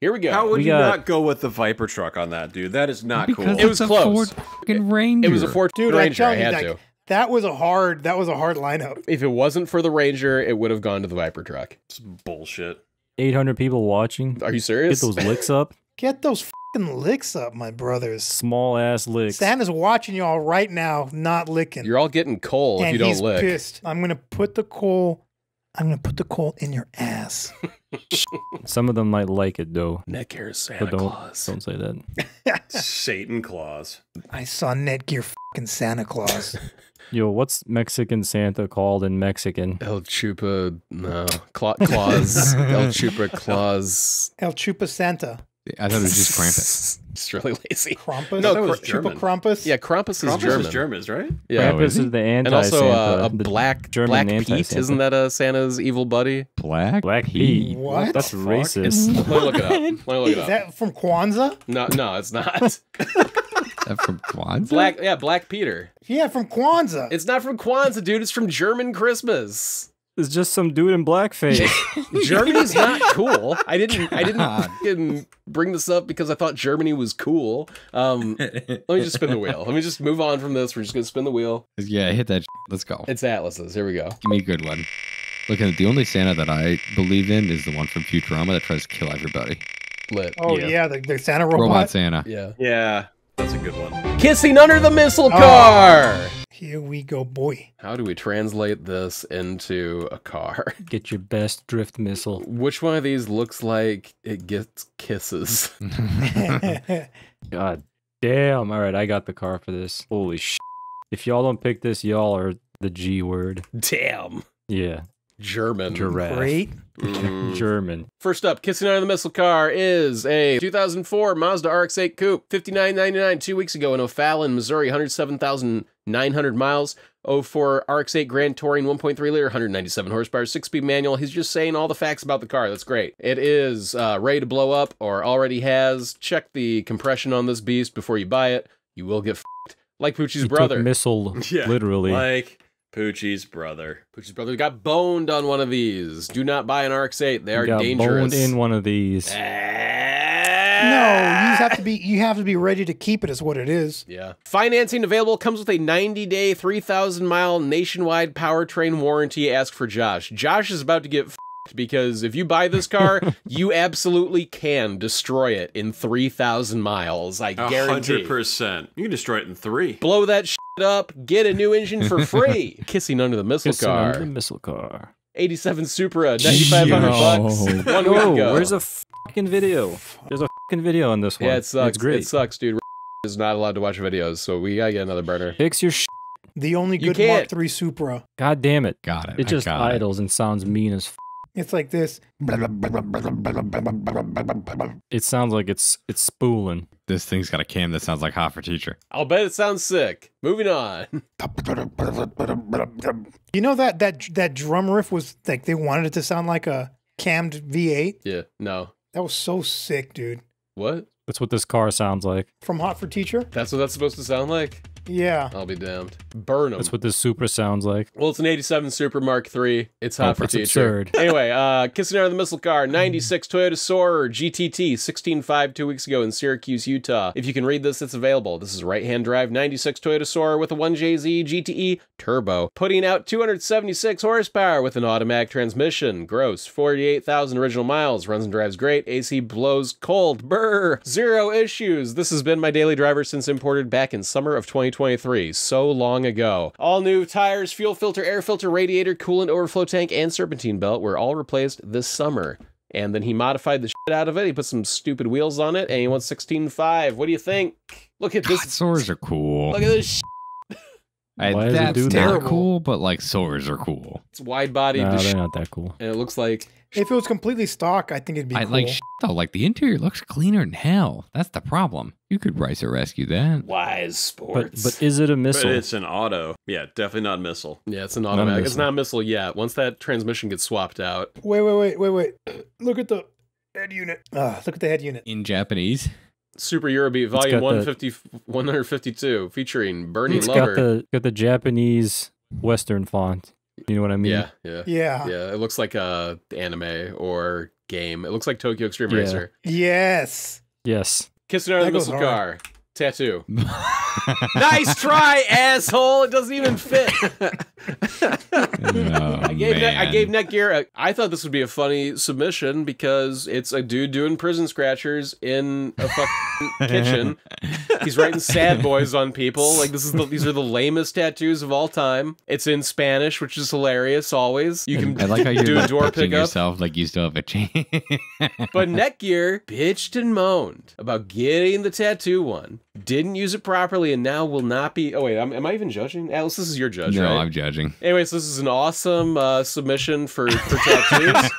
Speaker 2: Here we go.
Speaker 6: how would
Speaker 3: We
Speaker 6: you
Speaker 3: got-
Speaker 6: not go with the Viper truck on that, dude? That is not
Speaker 4: Because
Speaker 6: cool.
Speaker 2: It was
Speaker 4: a
Speaker 2: close.
Speaker 4: Ford fucking Ranger.
Speaker 2: it was a Ford
Speaker 1: Dude, I'm
Speaker 2: Ranger. I
Speaker 1: telling you,
Speaker 2: had
Speaker 1: like,
Speaker 2: to.
Speaker 1: That was a hard. That was a hard lineup.
Speaker 2: If it wasn't for the Ranger, it would have gone to the Viper truck.
Speaker 6: It's bullshit.
Speaker 3: 800 people watching.
Speaker 2: Are you serious?
Speaker 3: Get those licks up.
Speaker 1: Get those fucking licks up, my brothers.
Speaker 3: Small ass licks.
Speaker 1: Santa's watching y'all right now, not licking.
Speaker 2: You're all getting coal if you don't
Speaker 1: he's
Speaker 2: lick.
Speaker 1: pissed. I'm gonna put the coal. I'm gonna put the coal in your ass.
Speaker 3: Some of them might like it though.
Speaker 2: Netgear hair is Santa
Speaker 3: But don't
Speaker 2: Claus.
Speaker 3: don't say that.
Speaker 6: Satan Claus.
Speaker 1: I saw Netgear fucking Santa Claus.
Speaker 3: Yo, what's Mexican Santa called in Mexican?
Speaker 2: El Chupa, no. Cla- Claus. El Chupa Claus.
Speaker 1: El Chupa Santa.
Speaker 4: I thought it was just Krampus.
Speaker 2: it's really lazy.
Speaker 1: Krampus.
Speaker 2: No,
Speaker 6: thought it was
Speaker 1: Chupa
Speaker 6: German.
Speaker 1: Krampus.
Speaker 2: Yeah, Krampus is
Speaker 6: Krampus
Speaker 2: German.
Speaker 6: is German, right?
Speaker 2: Yeah.
Speaker 3: Krampus
Speaker 4: is
Speaker 3: is the anti
Speaker 2: and also uh, a black
Speaker 3: German
Speaker 2: Black Pete.
Speaker 3: anti-Santa.
Speaker 2: Isn't that a Santa's evil buddy?
Speaker 4: Black.
Speaker 3: Black
Speaker 4: Pete.
Speaker 3: Pete?
Speaker 1: What?
Speaker 3: That's racist.
Speaker 2: Let me look it up. Let me look it
Speaker 1: Is
Speaker 2: up.
Speaker 1: Is that from Kwanzaa?
Speaker 2: No, no, it's not.
Speaker 4: That from Kwanzaa?
Speaker 2: Black, yeah, Black Peter.
Speaker 1: Yeah, from Kwanzaa.
Speaker 2: It's not from Kwanzaa, dude. It's from German Christmas.
Speaker 3: It's just some dude in blackface.
Speaker 2: Germany's not cool. I didn't. I didn't
Speaker 4: God.
Speaker 2: fucking bring this up because I thought Germany was cool. Um, let me just spin the wheel. Let me just move on from this. We're just gonna spin the wheel.
Speaker 4: Yeah, hit that. Let's go.
Speaker 2: It's Atlas's. Here we go.
Speaker 4: Give me a good one. Look at. The only Santa that I believe in is the one from Futurama that tries to kill everybody.
Speaker 2: Lit.
Speaker 1: oh
Speaker 3: Yeah.
Speaker 1: yeah, the, the Santa robot.
Speaker 4: Robot Santa.
Speaker 2: Yeah.
Speaker 6: Yeah, that's a good one.
Speaker 2: Kissing under the missile
Speaker 1: Oh.
Speaker 2: car.
Speaker 1: Here we go, boy.
Speaker 2: How do we translate this into a car?
Speaker 3: Get your best drift missile.
Speaker 2: Which one of these looks like it gets kisses?
Speaker 3: God damn. All right, I got the car for this. Holy sh! If y'all don't pick this, y'all are the G word.
Speaker 2: Damn.
Speaker 3: Yeah,
Speaker 2: German.
Speaker 3: giraffe.
Speaker 1: Great.
Speaker 2: Mm.
Speaker 3: German.
Speaker 2: First up, kissing under the missile car is a 2004 Mazda RX-8 Coupe, 59.99 two weeks ago in O'Fallon, Missouri, 107,900 miles. 04 RX-8 Grand Touring 1.3 liter, 197 horsepower, six-speed manual. He's just saying all the facts about the car. That's great. It is uh, ready to blow up or already has. Check the compression on this beast before you buy it. You will get f***ed. Like Poochie's
Speaker 3: He
Speaker 2: brother.
Speaker 3: took missile
Speaker 6: Yeah,
Speaker 3: literally.
Speaker 6: Like Poochie's brother.
Speaker 2: Poochie's brother got boned on one of these. Do not buy an RX-8. They
Speaker 3: He
Speaker 2: are
Speaker 3: got
Speaker 2: dangerous.
Speaker 3: boned in one of these. Eh.
Speaker 1: No, you have to be. You have to be ready to keep it. Is what it is.
Speaker 2: Yeah. Financing available comes with a 90 day, 3,000 mile nationwide powertrain warranty. Ask for Josh. Josh is about to get f***ed because if you buy this car, you absolutely can destroy it in 3,000 miles. I
Speaker 6: A
Speaker 2: guarantee.
Speaker 6: hundred percent. You can destroy it in three.
Speaker 2: Blow that shit up, get a new engine for free. Kissing under the missile
Speaker 3: Kissing
Speaker 2: car.
Speaker 3: under the missile car.
Speaker 2: 87 Supra, 9,500 bucks. One week
Speaker 3: Yo,
Speaker 2: ago.
Speaker 3: where's a fucking video? There's a fucking video on this one.
Speaker 2: yeah, it sucks.
Speaker 3: It's great.
Speaker 2: It sucks, dude. Is not allowed to watch videos, so we gotta get another burner.
Speaker 3: Fix your sh-
Speaker 1: The only good Mark
Speaker 2: can't.
Speaker 1: III Supra.
Speaker 3: God damn it.
Speaker 4: Got it.
Speaker 3: It just
Speaker 4: got it.
Speaker 3: idles and sounds mean as f-
Speaker 1: It's like this.
Speaker 3: It sounds like it's it's spooling.
Speaker 4: This thing's got a cam that sounds like hot for teacher.
Speaker 2: I'll bet it sounds sick. Moving on.
Speaker 1: You know that that that drum riff was like they wanted it to sound like a cammed V8.
Speaker 2: yeah, no.
Speaker 1: That was so sick, dude.
Speaker 2: What?
Speaker 3: That's what this car sounds like.
Speaker 1: From Hot for Teacher.
Speaker 2: That's what that's supposed to sound like?
Speaker 1: Yeah.
Speaker 2: I'll be damned. Burn them.
Speaker 3: That's what this Supra sounds like.
Speaker 2: Well, it's an 87 Supra Mark III. It's hot
Speaker 3: Oh,
Speaker 2: for
Speaker 3: that's
Speaker 2: teacher.
Speaker 3: absurd.
Speaker 2: Anyway, uh, kissing under the missile car, 96 Toyota Soarer GTT, 16.5 two weeks ago in Syracuse, Utah. If you can read this, it's available. This is right-hand drive 96 Toyota Soarer with a 1JZ GTE turbo, putting out 276 horsepower with an automatic transmission. Gross, 48,000 original miles. Runs and drives great. AC blows cold. Brr. Zero issues. This has been my daily driver since imported back in summer of 2023. So long ago. All new tires, fuel filter, air filter, radiator, coolant overflow tank, and serpentine belt were all replaced this summer. And then he modified the shit out of it. He put some stupid wheels on it, and he wants 16.5. What do you think? Look at
Speaker 4: God,
Speaker 2: this.
Speaker 4: swords are cool.
Speaker 2: Look at this. Shit.
Speaker 4: I-
Speaker 3: Why does it
Speaker 4: that's not
Speaker 3: that?
Speaker 1: Terrible.
Speaker 4: cool, but like swords are cool.
Speaker 2: It's wide bodied,
Speaker 3: No, they're not that cool.
Speaker 2: and it looks like
Speaker 1: If it was completely stock, I think it'd be
Speaker 4: I
Speaker 1: cool.
Speaker 4: like shit, though. Like the interior looks cleaner than hell. That's the problem. You could race or rescue that.
Speaker 2: wise sports.
Speaker 3: but is it a missile?
Speaker 6: But
Speaker 3: missile?
Speaker 6: it's an auto. Yeah, definitely not missile.
Speaker 2: yeah, it's an
Speaker 3: a
Speaker 2: automatic. It's not a missile yet. Once that transmission gets swapped out,
Speaker 1: Wait, wait, wait, wait, wait. Look at the head unit. Ah, look at the head unit.
Speaker 4: In Japanese,
Speaker 2: Super Eurobeat Volume
Speaker 3: got the-
Speaker 2: 152, featuring Bernie
Speaker 3: It's
Speaker 2: Lover.
Speaker 3: got the got the Japanese Western font. You know what I mean?
Speaker 2: yeah, yeah,
Speaker 1: Yeah.
Speaker 2: yeah. It looks like a anime or game. It looks like Tokyo Extreme
Speaker 3: Yeah.
Speaker 2: Racer.
Speaker 1: Yes.
Speaker 3: Yes.
Speaker 2: Kissing under the
Speaker 1: That goes
Speaker 2: missile
Speaker 1: hard.
Speaker 2: car. Tattoo. nice try, asshole. It doesn't even fit.
Speaker 4: Oh,
Speaker 2: I gave Net, I gave Netgear. A, I thought this would be a funny submission because it's a dude doing prison scratchers in a fucking kitchen. He's writing sad boys on people. Like this is the, these are the lamest tattoos of all time. It's in Spanish, which is hilarious. Always you can
Speaker 4: I like how you're
Speaker 2: do a
Speaker 4: like,
Speaker 2: door
Speaker 4: pitching
Speaker 2: pickup.
Speaker 4: yourself like you still have a chain.
Speaker 2: But Netgear bitched and moaned about getting the tattoo one, didn't use it properly, and now will not be. Oh wait, am, am I even judging? Alice, this is your judge,
Speaker 4: no,
Speaker 2: right?
Speaker 4: I'm judging.
Speaker 2: Anyways, this is an awesome uh, submission for for tattoos.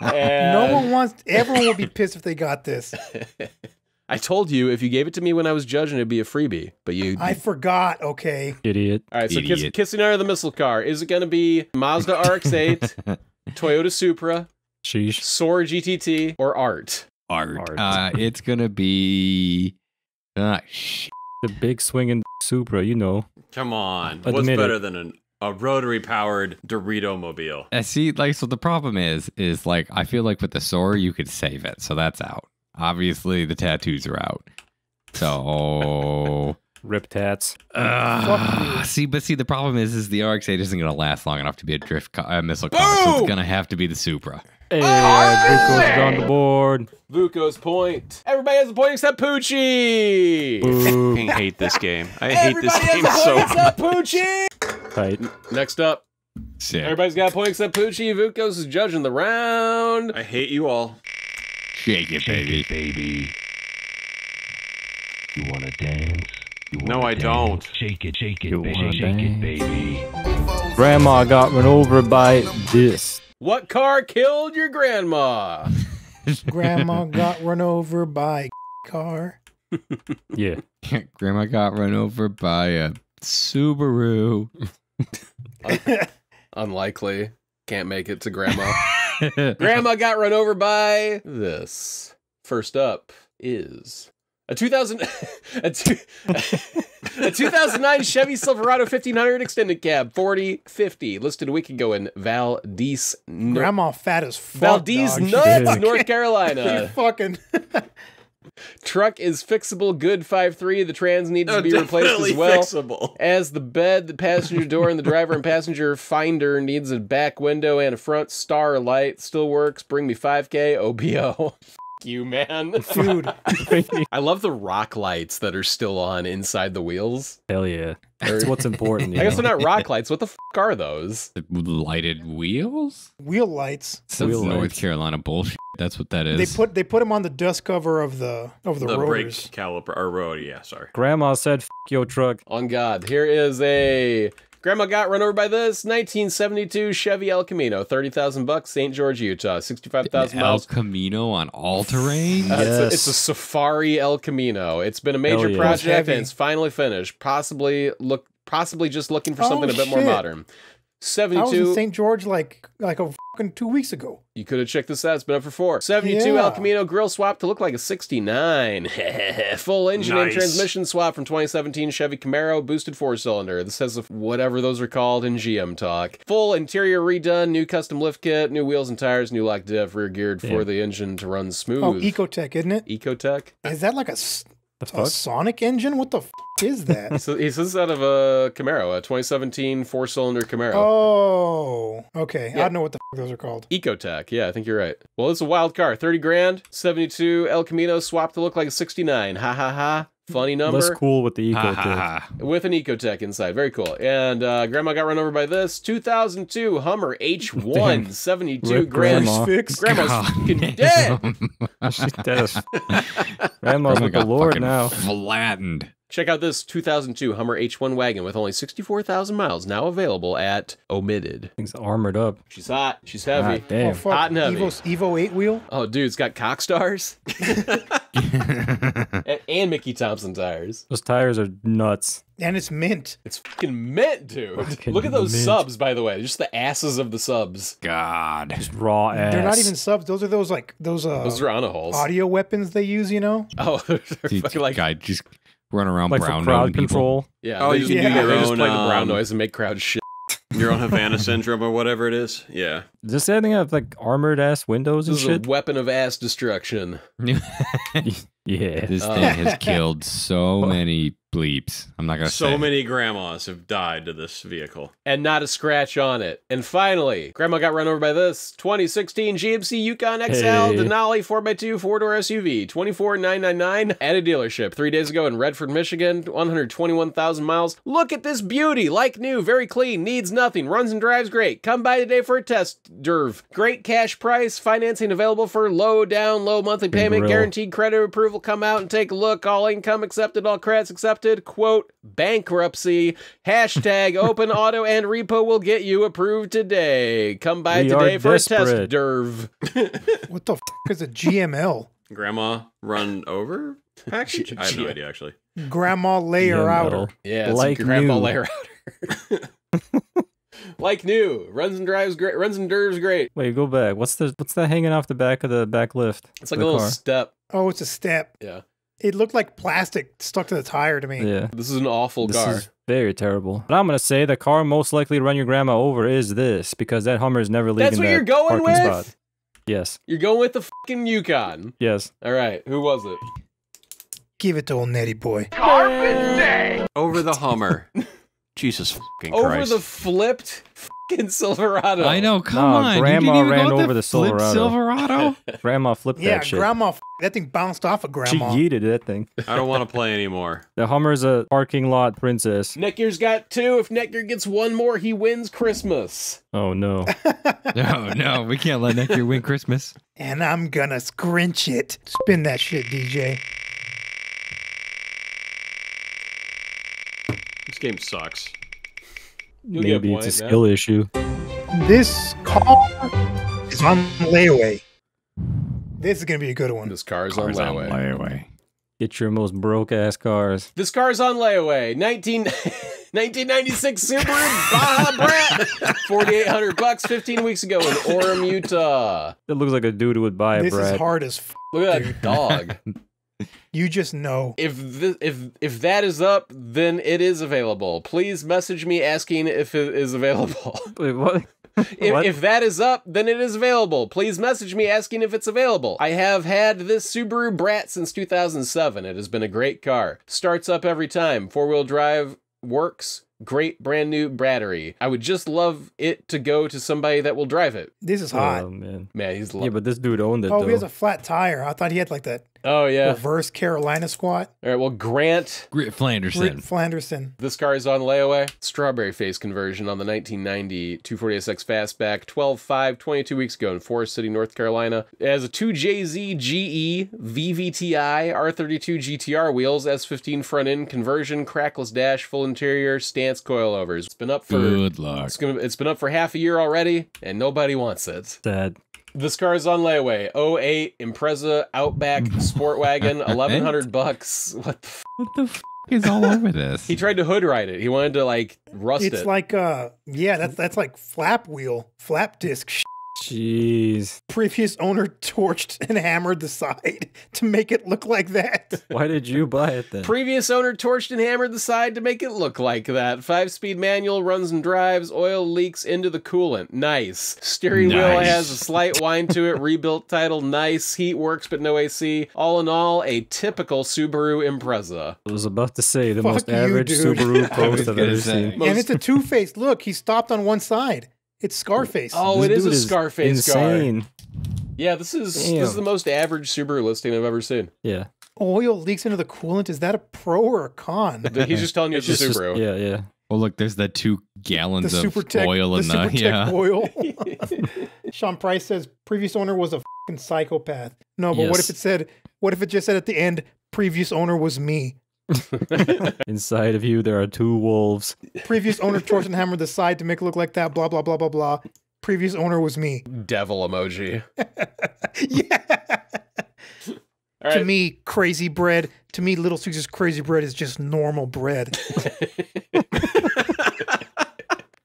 Speaker 1: No one wants. Everyone will be pissed if they got this.
Speaker 2: I told you if you gave it to me when I was judging, it'd be a freebie. But you.
Speaker 1: I forgot. Okay.
Speaker 3: Idiot.
Speaker 2: All right, so kiss,
Speaker 4: Idiot.
Speaker 2: kissing under the missile car. Is it going to be Mazda RX-8, Toyota Supra,
Speaker 3: Sheesh.
Speaker 2: Soar GTT, or Art?
Speaker 4: Art.
Speaker 3: Art.
Speaker 4: Uh, it's gonna be. Sh-
Speaker 3: The big swinging Supra, you know.
Speaker 6: Come on.
Speaker 3: Admit
Speaker 6: What's
Speaker 3: it.
Speaker 6: better than an, a rotary powered Dorito mobile?
Speaker 4: Uh, see, like, so the problem is, is like, I feel like with the Soarer, you could save it, so that's out. Obviously, the tattoos are out. So,
Speaker 3: Rip tats.
Speaker 4: uh, see, but see, the problem is, is the RX-8 isn't gonna last long enough to be a drift ca- uh, missile car, so it's gonna have to be the Supra.
Speaker 3: Hey, Rico's on the board.
Speaker 2: Vuko's point. Everybody has a point except Poochie.
Speaker 3: Boo.
Speaker 6: I hate this game. I hate this
Speaker 2: Everybody
Speaker 6: game
Speaker 2: has a
Speaker 6: so
Speaker 2: point
Speaker 6: much.
Speaker 2: except Poochie.
Speaker 3: Tight.
Speaker 2: Next up,
Speaker 4: Sick.
Speaker 2: everybody's got a point except Poochie. Vuko's is judging the round.
Speaker 6: I hate you all.
Speaker 4: Shake it, baby.
Speaker 7: baby. You wanna dance? You
Speaker 6: No,
Speaker 7: wanna no,
Speaker 6: I
Speaker 7: dance?
Speaker 6: don't.
Speaker 7: Shake it, shake it,
Speaker 3: You
Speaker 7: baby, shake
Speaker 3: dance?
Speaker 7: it, baby.
Speaker 3: Grandma got run over by this.
Speaker 2: What car killed your grandma?
Speaker 1: Grandma got run over by car.
Speaker 3: Yeah.
Speaker 4: Grandma got run over by a Subaru.
Speaker 2: Unlikely. Can't make it to grandma. grandma got run over by this. First up is a 2000 a, two, a 2009 Chevy Silverado 1500 extended cab 4050 listed a week ago in Valdese
Speaker 1: Grandma fat as fuck.
Speaker 2: Valdese
Speaker 1: dog.
Speaker 2: Nuts,
Speaker 1: fucking-
Speaker 2: North
Speaker 1: She
Speaker 2: Carolina.
Speaker 1: fucking.
Speaker 2: Truck is fixable, good 5.3. The trans needs to be replaced as well.
Speaker 6: fixable.
Speaker 2: As the bed, the passenger door, and the driver and passenger finder needs a back window and a front star light. Still works. Bring me 5K OBO. You, man.
Speaker 1: Dude,
Speaker 2: I love the rock lights that are still on inside the wheels.
Speaker 3: Hell yeah. That's what's important.
Speaker 2: I guess
Speaker 3: you
Speaker 2: they're not rock lights. What the f are those?
Speaker 4: The lighted wheels?
Speaker 1: wheel lights.
Speaker 4: Some
Speaker 3: Wheel
Speaker 4: North
Speaker 3: lights.
Speaker 4: Carolina bullshit. That's what that is.
Speaker 1: They put they put them on the dust cover of the of the,
Speaker 6: The brake
Speaker 1: rotors.
Speaker 6: caliper or road, yeah, sorry.
Speaker 3: Grandma said, F your truck.
Speaker 2: On God, here is a Grandma got run over by this 1972 Chevy El Camino, thirty thousand bucks, St. George, Utah, sixty-five thousand miles.
Speaker 4: El Camino on all terrain.
Speaker 2: Uh, yes. it's, a, it's, a, Safari El Camino. It's been a major
Speaker 3: yeah.
Speaker 2: project
Speaker 1: it's
Speaker 2: and it's finally finished. Possibly look, possibly just looking for
Speaker 1: oh,
Speaker 2: something a bit
Speaker 1: shit.
Speaker 2: more modern. 72.
Speaker 1: I was in St. George like like a fucking two weeks ago.
Speaker 2: You could have checked the stats, but up for four. 72
Speaker 1: yeah.
Speaker 2: El Camino grill swap to look like a 69. Full engine
Speaker 6: nice.
Speaker 2: and transmission swap from 2017 Chevy Camaro boosted four cylinder. This has whatever those are called in GM talk. Full interior redone, new custom lift kit, new wheels and tires, new lock diff, rear geared for
Speaker 3: yeah.
Speaker 2: the engine to run oh, smooth.
Speaker 1: Oh, Ecotec, isn't it?
Speaker 2: Ecotec.
Speaker 1: Is that like a, a Sonic engine? What the? Is that?
Speaker 2: So he says out of a Camaro, a 2017 four cylinder Camaro.
Speaker 1: oh, okay.
Speaker 2: Yeah.
Speaker 1: I don't know what the f- those are called.
Speaker 2: Ecotec, yeah, I think you're right. Well, it's a wild car, 30 grand, 72 El Camino swap to look like a 69. Ha ha ha. Funny number.
Speaker 3: Less cool with the
Speaker 4: Ha,
Speaker 3: eco
Speaker 4: ha,
Speaker 3: tip.
Speaker 4: ha.
Speaker 2: with an ecotec inside. Very cool. And uh, grandma got run over by this 2002 Hummer H1
Speaker 3: Damn.
Speaker 2: 72
Speaker 3: Rip
Speaker 2: grand.
Speaker 3: grandma.
Speaker 1: Fix.
Speaker 2: Grandma's
Speaker 4: God
Speaker 2: fucking
Speaker 4: damn.
Speaker 2: dead.
Speaker 3: She's dead. Grandma's
Speaker 4: Grandma
Speaker 3: with the
Speaker 4: got
Speaker 3: Lord now.
Speaker 4: Flattened.
Speaker 2: Check out this 2002 Hummer H1 wagon with only 64,000 miles now available at Omitted.
Speaker 3: Thing's armored up.
Speaker 2: She's hot. She's heavy.
Speaker 3: God damn.
Speaker 1: Oh, fuck.
Speaker 2: Hot and heavy.
Speaker 1: Evo, Evo 8 wheel?
Speaker 2: Oh, dude, it's got cock stars and, and Mickey Thompson tires.
Speaker 3: Those tires are nuts.
Speaker 1: And it's mint.
Speaker 2: It's fucking mint, dude.
Speaker 3: Fucking
Speaker 2: Look at those
Speaker 3: mint.
Speaker 2: subs, by the way. Just the asses of the subs.
Speaker 4: God.
Speaker 3: Just raw ass.
Speaker 1: They're not even subs. Those are those like those uh
Speaker 2: Those are on holes.
Speaker 1: audio weapons they use, you know?
Speaker 2: Oh, they're
Speaker 4: Dude,
Speaker 2: fucking like
Speaker 4: guy just run around
Speaker 3: like
Speaker 4: brown
Speaker 3: crowd
Speaker 4: people.
Speaker 3: control.
Speaker 2: Yeah.
Speaker 6: Oh, you
Speaker 2: just,
Speaker 6: can
Speaker 1: do
Speaker 2: yeah,
Speaker 1: your
Speaker 2: they just
Speaker 6: own,
Speaker 2: play the brown
Speaker 6: um,
Speaker 2: noise and make crowd shit.
Speaker 6: Your own Havana syndrome or whatever it is. Yeah.
Speaker 3: Does this thing have like armored ass windows and
Speaker 2: This is
Speaker 3: shit?
Speaker 2: a weapon of ass destruction.
Speaker 3: yeah.
Speaker 4: This
Speaker 2: Uh.
Speaker 4: thing has killed so many bleeps. I'm not gonna
Speaker 6: So
Speaker 4: say.
Speaker 6: many grandmas have died to this vehicle.
Speaker 2: And not a scratch on it. And finally, Grandma got run over by this 2016 GMC Yukon XL
Speaker 3: Hey.
Speaker 2: Denali 4x2 four door SUV, 24999 at a dealership three days ago in Redford, Michigan, 121,000 miles. Look at this beauty, like new, very clean, needs nothing, runs and drives great. Come by today for a test, Derv. Great cash price, financing available for low down, low monthly payment, guaranteed credit approval. Come out and take a look. All income accepted, all credits accepted. Quote, bankruptcy. Hashtag open auto and repo will get you approved today. Come by
Speaker 3: We
Speaker 2: today for a test,
Speaker 3: desperate.
Speaker 2: Derv.
Speaker 1: What the f- is a GML?
Speaker 6: Grandma run over package? I have no idea actually.
Speaker 1: Grandma layer
Speaker 3: Yeah,
Speaker 1: outer.
Speaker 2: Yeah, it's
Speaker 3: Like
Speaker 2: a grandma
Speaker 3: new.
Speaker 2: layer outer. like new. Runs and drives great. Runs and derves great.
Speaker 3: Wait, go back. What's the what's that hanging off the back of the back lift?
Speaker 2: It's like a little
Speaker 3: car?
Speaker 2: step.
Speaker 1: Oh, it's a step.
Speaker 2: Yeah.
Speaker 1: It looked like plastic stuck to the tire to me.
Speaker 3: Yeah.
Speaker 2: This is an awful
Speaker 3: This
Speaker 2: car.
Speaker 3: is very terrible. But I'm gonna say the car most likely to run your grandma over is this because that Hummer is never leaving
Speaker 2: That's what
Speaker 3: that
Speaker 2: you're going
Speaker 3: parking
Speaker 2: with?
Speaker 3: spot. Yes.
Speaker 2: You're going with the fucking Yukon.
Speaker 3: Yes.
Speaker 2: All right. Who was it?
Speaker 1: Give it to old Netty boy.
Speaker 6: Over the Hummer. Jesus fucking
Speaker 2: Over
Speaker 6: Christ.
Speaker 2: Over the flipped fucking Silverado.
Speaker 4: I know. Come
Speaker 3: No,
Speaker 4: on. you
Speaker 3: Grandma
Speaker 4: didn't even
Speaker 3: ran
Speaker 4: go
Speaker 3: over the
Speaker 4: flip
Speaker 3: Silverado.
Speaker 4: Silverado.
Speaker 3: Grandma flipped
Speaker 1: Yeah,
Speaker 3: that shit.
Speaker 1: Yeah, grandma. f- That thing bounced off of grandma.
Speaker 3: she
Speaker 1: grandma.
Speaker 3: yeeted that thing.
Speaker 6: I don't want to play anymore.
Speaker 3: The Hummer's a parking lot princess.
Speaker 2: Necky's got two. If Necker gets one more, he wins Christmas.
Speaker 3: Oh no.
Speaker 4: no, no, we can't let Nectar win Christmas.
Speaker 1: and I'm gonna scrinch it. Spin that shit, DJ.
Speaker 6: This game sucks.
Speaker 2: You'll
Speaker 3: Maybe
Speaker 2: a
Speaker 3: it's a
Speaker 2: point,
Speaker 3: skill issue.
Speaker 1: This car is on layaway. This is gonna be a good one.
Speaker 2: This car is
Speaker 4: Cars
Speaker 2: on
Speaker 4: on
Speaker 2: layaway.
Speaker 4: layaway.
Speaker 3: Get your most broke ass cars.
Speaker 2: This car's on layaway. 19, 1996 Subaru Baja Brat. 4800 bucks 15 weeks ago in Orem, Utah.
Speaker 3: That looks like a dude who would buy a
Speaker 1: This
Speaker 3: Brad.
Speaker 1: is hard as f-
Speaker 2: Look at that dog.
Speaker 1: you just know.
Speaker 2: if this, if if that is up, then it is available. Please message me asking if it is available.
Speaker 3: Wait, what?
Speaker 2: If,
Speaker 3: What?
Speaker 2: if that is up, then it is available. Please message me asking if it's available. I have had this Subaru Brat since 2007. It has been a great car. Starts up every time. Four wheel drive works. Great brand new battery. I would just love it to go to somebody that will drive it.
Speaker 1: This is hot.
Speaker 3: Oh man.
Speaker 2: Man, he's
Speaker 3: Yeah, but this dude owned it
Speaker 1: oh,
Speaker 3: though.
Speaker 1: he has a flat tire. I thought he had like that
Speaker 2: Oh yeah.
Speaker 1: reverse Carolina squat.
Speaker 2: All right, well Grant
Speaker 4: Grit Flanderson.
Speaker 1: Rick Flanderson.
Speaker 2: This car is on layaway. Strawberry face conversion on the 1990 240SX Fastback 12.5, 22 weeks ago in Forest City, North Carolina. It has a 2JZ GE VVTI R32 GTR wheels, S15 front end conversion, crackless dash, full interior, stance coilovers. It's been up for
Speaker 4: Good luck.
Speaker 2: it's gonna it's been up for half a year already, and nobody wants it.
Speaker 3: Sad.
Speaker 2: This car is on layaway. 08 Impreza Outback Sport Wagon, 1100 bucks. What the f-
Speaker 4: What the f- is all over this?
Speaker 2: He tried to hood ride it. He wanted to like rust
Speaker 1: It's
Speaker 2: it.
Speaker 1: It's like uh yeah, that's that's like flap wheel, flap disc. sh-
Speaker 3: Jeez.
Speaker 1: Previous owner torched and hammered the side to make it look like that.
Speaker 3: Why did you buy it then?
Speaker 2: Previous owner torched and hammered the side to make it look like that. Five speed manual runs and drives, oil leaks into the coolant. Nice. Steering wheel has a slight whine to it, rebuilt title. Nice. Heat works but no AC. All in all, a typical Subaru Impreza.
Speaker 3: I was about to say the
Speaker 1: Fuck
Speaker 3: most
Speaker 1: you,
Speaker 3: average
Speaker 1: dude.
Speaker 3: Subaru post I've ever
Speaker 4: say.
Speaker 3: seen.
Speaker 1: and it's a two faced look. He stopped on one side. It's Scarface.
Speaker 2: Oh,
Speaker 3: This
Speaker 2: it is a Scarface car.
Speaker 3: insane.
Speaker 2: Yeah, this is this is the most average Subaru listing I've ever seen.
Speaker 3: Yeah.
Speaker 1: Oil leaks into the coolant. Is that a pro or a con?
Speaker 2: He's just telling you it's,
Speaker 3: It's
Speaker 2: a
Speaker 3: just-
Speaker 2: Subaru.
Speaker 3: yeah, yeah.
Speaker 4: well, look, there's the two
Speaker 1: The
Speaker 4: gallons of
Speaker 1: Super Tech,
Speaker 4: oil in the,
Speaker 1: Super Tech
Speaker 4: yeah.
Speaker 1: oil. Sean Price says previous owner was a fucking psychopath. No, but what if it said? What if it just said at the end, previous owner was me?
Speaker 3: Inside of you, there are two wolves.
Speaker 1: Previous owner torched and hammered the side to make it look like that. Blah blah blah blah blah. Previous owner was me.
Speaker 2: Devil emoji.
Speaker 1: yeah.
Speaker 2: All
Speaker 1: To me, crazy bread. To me, Little Caesar's crazy bread is just normal bread.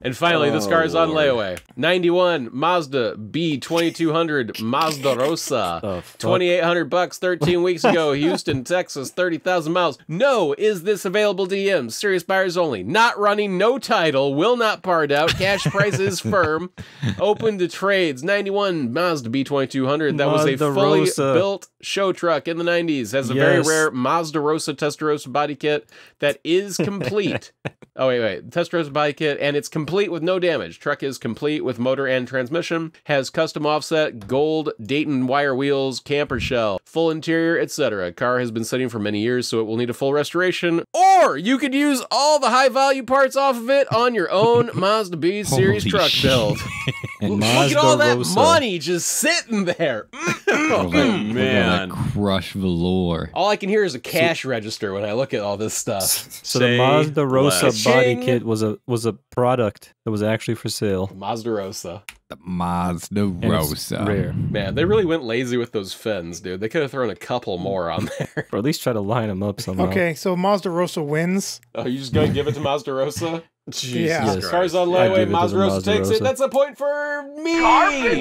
Speaker 2: And finally, this
Speaker 6: Oh,
Speaker 2: car is on
Speaker 6: Lord.
Speaker 2: layaway. 91 Mazda B2200 Mazda Rosa.
Speaker 3: The
Speaker 2: 2800 bucks 13 weeks ago, Houston, Texas, 30,000 miles. No, is this available DM? Serious buyers only. Not running, no title, will not part out. Cash price is firm. Open to trades. 91 Mazda B2200. That was a fully
Speaker 3: Rosa.
Speaker 2: built show truck in the 90s. Has a very rare Mazda Rosa Testarossa body kit that is complete. Oh wait, wait. Testarossa body kit, and it's complete with no damage. Truck is complete with motor and transmission. Has custom offset, gold Dayton wire wheels, camper shell, full interior, etc. Car has been sitting for many years, so it will need a full restoration. Or you could use all the high value parts off of it on your own Mazda B series truck
Speaker 4: shit.
Speaker 2: build.
Speaker 3: And
Speaker 2: Look at all that
Speaker 3: Rosa.
Speaker 2: money just sitting there.
Speaker 4: Mm, oh,
Speaker 6: man.
Speaker 4: man. Crush velour.
Speaker 2: All I can hear is a cash register when I look at all this stuff.
Speaker 3: So
Speaker 6: Say
Speaker 3: the Mazda Rosa
Speaker 6: less.
Speaker 3: body kit was a was a product that was actually for sale.
Speaker 2: Mazda Rosa.
Speaker 4: The Mazda Rosa.
Speaker 3: Rare.
Speaker 2: Man, they really went lazy with those fins, dude. They could have thrown a couple more on there.
Speaker 3: Or at least try to line them up somehow.
Speaker 1: Okay, so Mazda Rosa wins.
Speaker 2: Oh, you just gonna give it to Mazda Rosa?
Speaker 6: Jesus
Speaker 1: Yeah.
Speaker 3: Yes.
Speaker 2: Cars on
Speaker 3: I'd
Speaker 2: layaway. Mazda Rosa takes it. That's a point for me.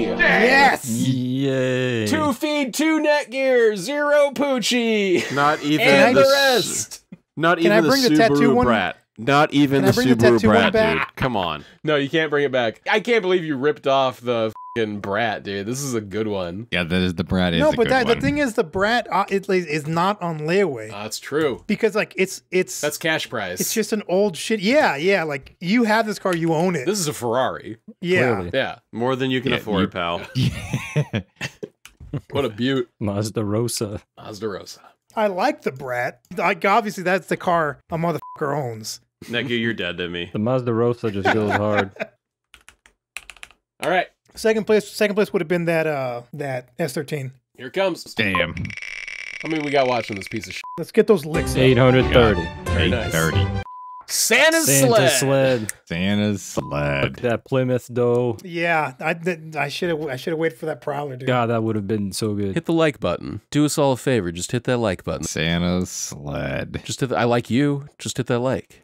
Speaker 1: Yes.
Speaker 3: Yay.
Speaker 2: Two feed, two Netgear, zero Poochie,
Speaker 6: Not even
Speaker 2: and the
Speaker 6: s-
Speaker 2: rest.
Speaker 6: Not
Speaker 1: Can I
Speaker 6: even the
Speaker 1: bring the
Speaker 6: Subaru
Speaker 1: tattoo one?
Speaker 6: Brat. Not even
Speaker 1: Can
Speaker 6: the
Speaker 1: bring the
Speaker 6: Subaru
Speaker 1: tattoo
Speaker 6: Brat, dude. Come on.
Speaker 2: No, you can't bring it back. I can't believe you ripped off the fucking brat, dude. This is a good one.
Speaker 4: Yeah, that is the brat. Is
Speaker 1: No,
Speaker 4: a
Speaker 1: but
Speaker 4: good
Speaker 1: that,
Speaker 4: one.
Speaker 1: the thing is, the brat uh, it, like, is not on layaway
Speaker 2: Uh, That's true.
Speaker 1: because like it's it's
Speaker 2: That's cash price.
Speaker 1: it's just an old shit. Yeah, yeah. Like you have this car, you own it.
Speaker 2: this is a Ferrari.
Speaker 1: yeah.
Speaker 3: Clearly.
Speaker 2: Yeah.
Speaker 6: More than you can
Speaker 4: Yeah,
Speaker 6: afford,
Speaker 4: you-
Speaker 6: pal.
Speaker 2: What a beaut.
Speaker 3: Mazda Rosa.
Speaker 2: Mazda Rosa.
Speaker 1: I like the brat. Like obviously, that's the car a motherfucker owns.
Speaker 6: Negu, you're dead to me.
Speaker 3: The Mazda Rosa just goes hard.
Speaker 2: All right.
Speaker 1: Second place. Second place would have been that uh that S13.
Speaker 2: Here it comes.
Speaker 4: Damn.
Speaker 2: How many we got watching this piece of shit?
Speaker 1: Let's get those licks.
Speaker 3: 830.
Speaker 2: Very nice.
Speaker 4: 830.
Speaker 2: Santa's
Speaker 3: Santa
Speaker 2: sled.
Speaker 3: sled.
Speaker 4: Santa's sled.
Speaker 3: That Plymouth dough.
Speaker 1: Yeah, I I should have I should have waited for that prowler, dude.
Speaker 3: God, that would have been so good.
Speaker 2: Hit the like button. Do us all a favor. Just hit that like button.
Speaker 4: Santa's sled.
Speaker 2: Just hit the, I like you. Just hit that like.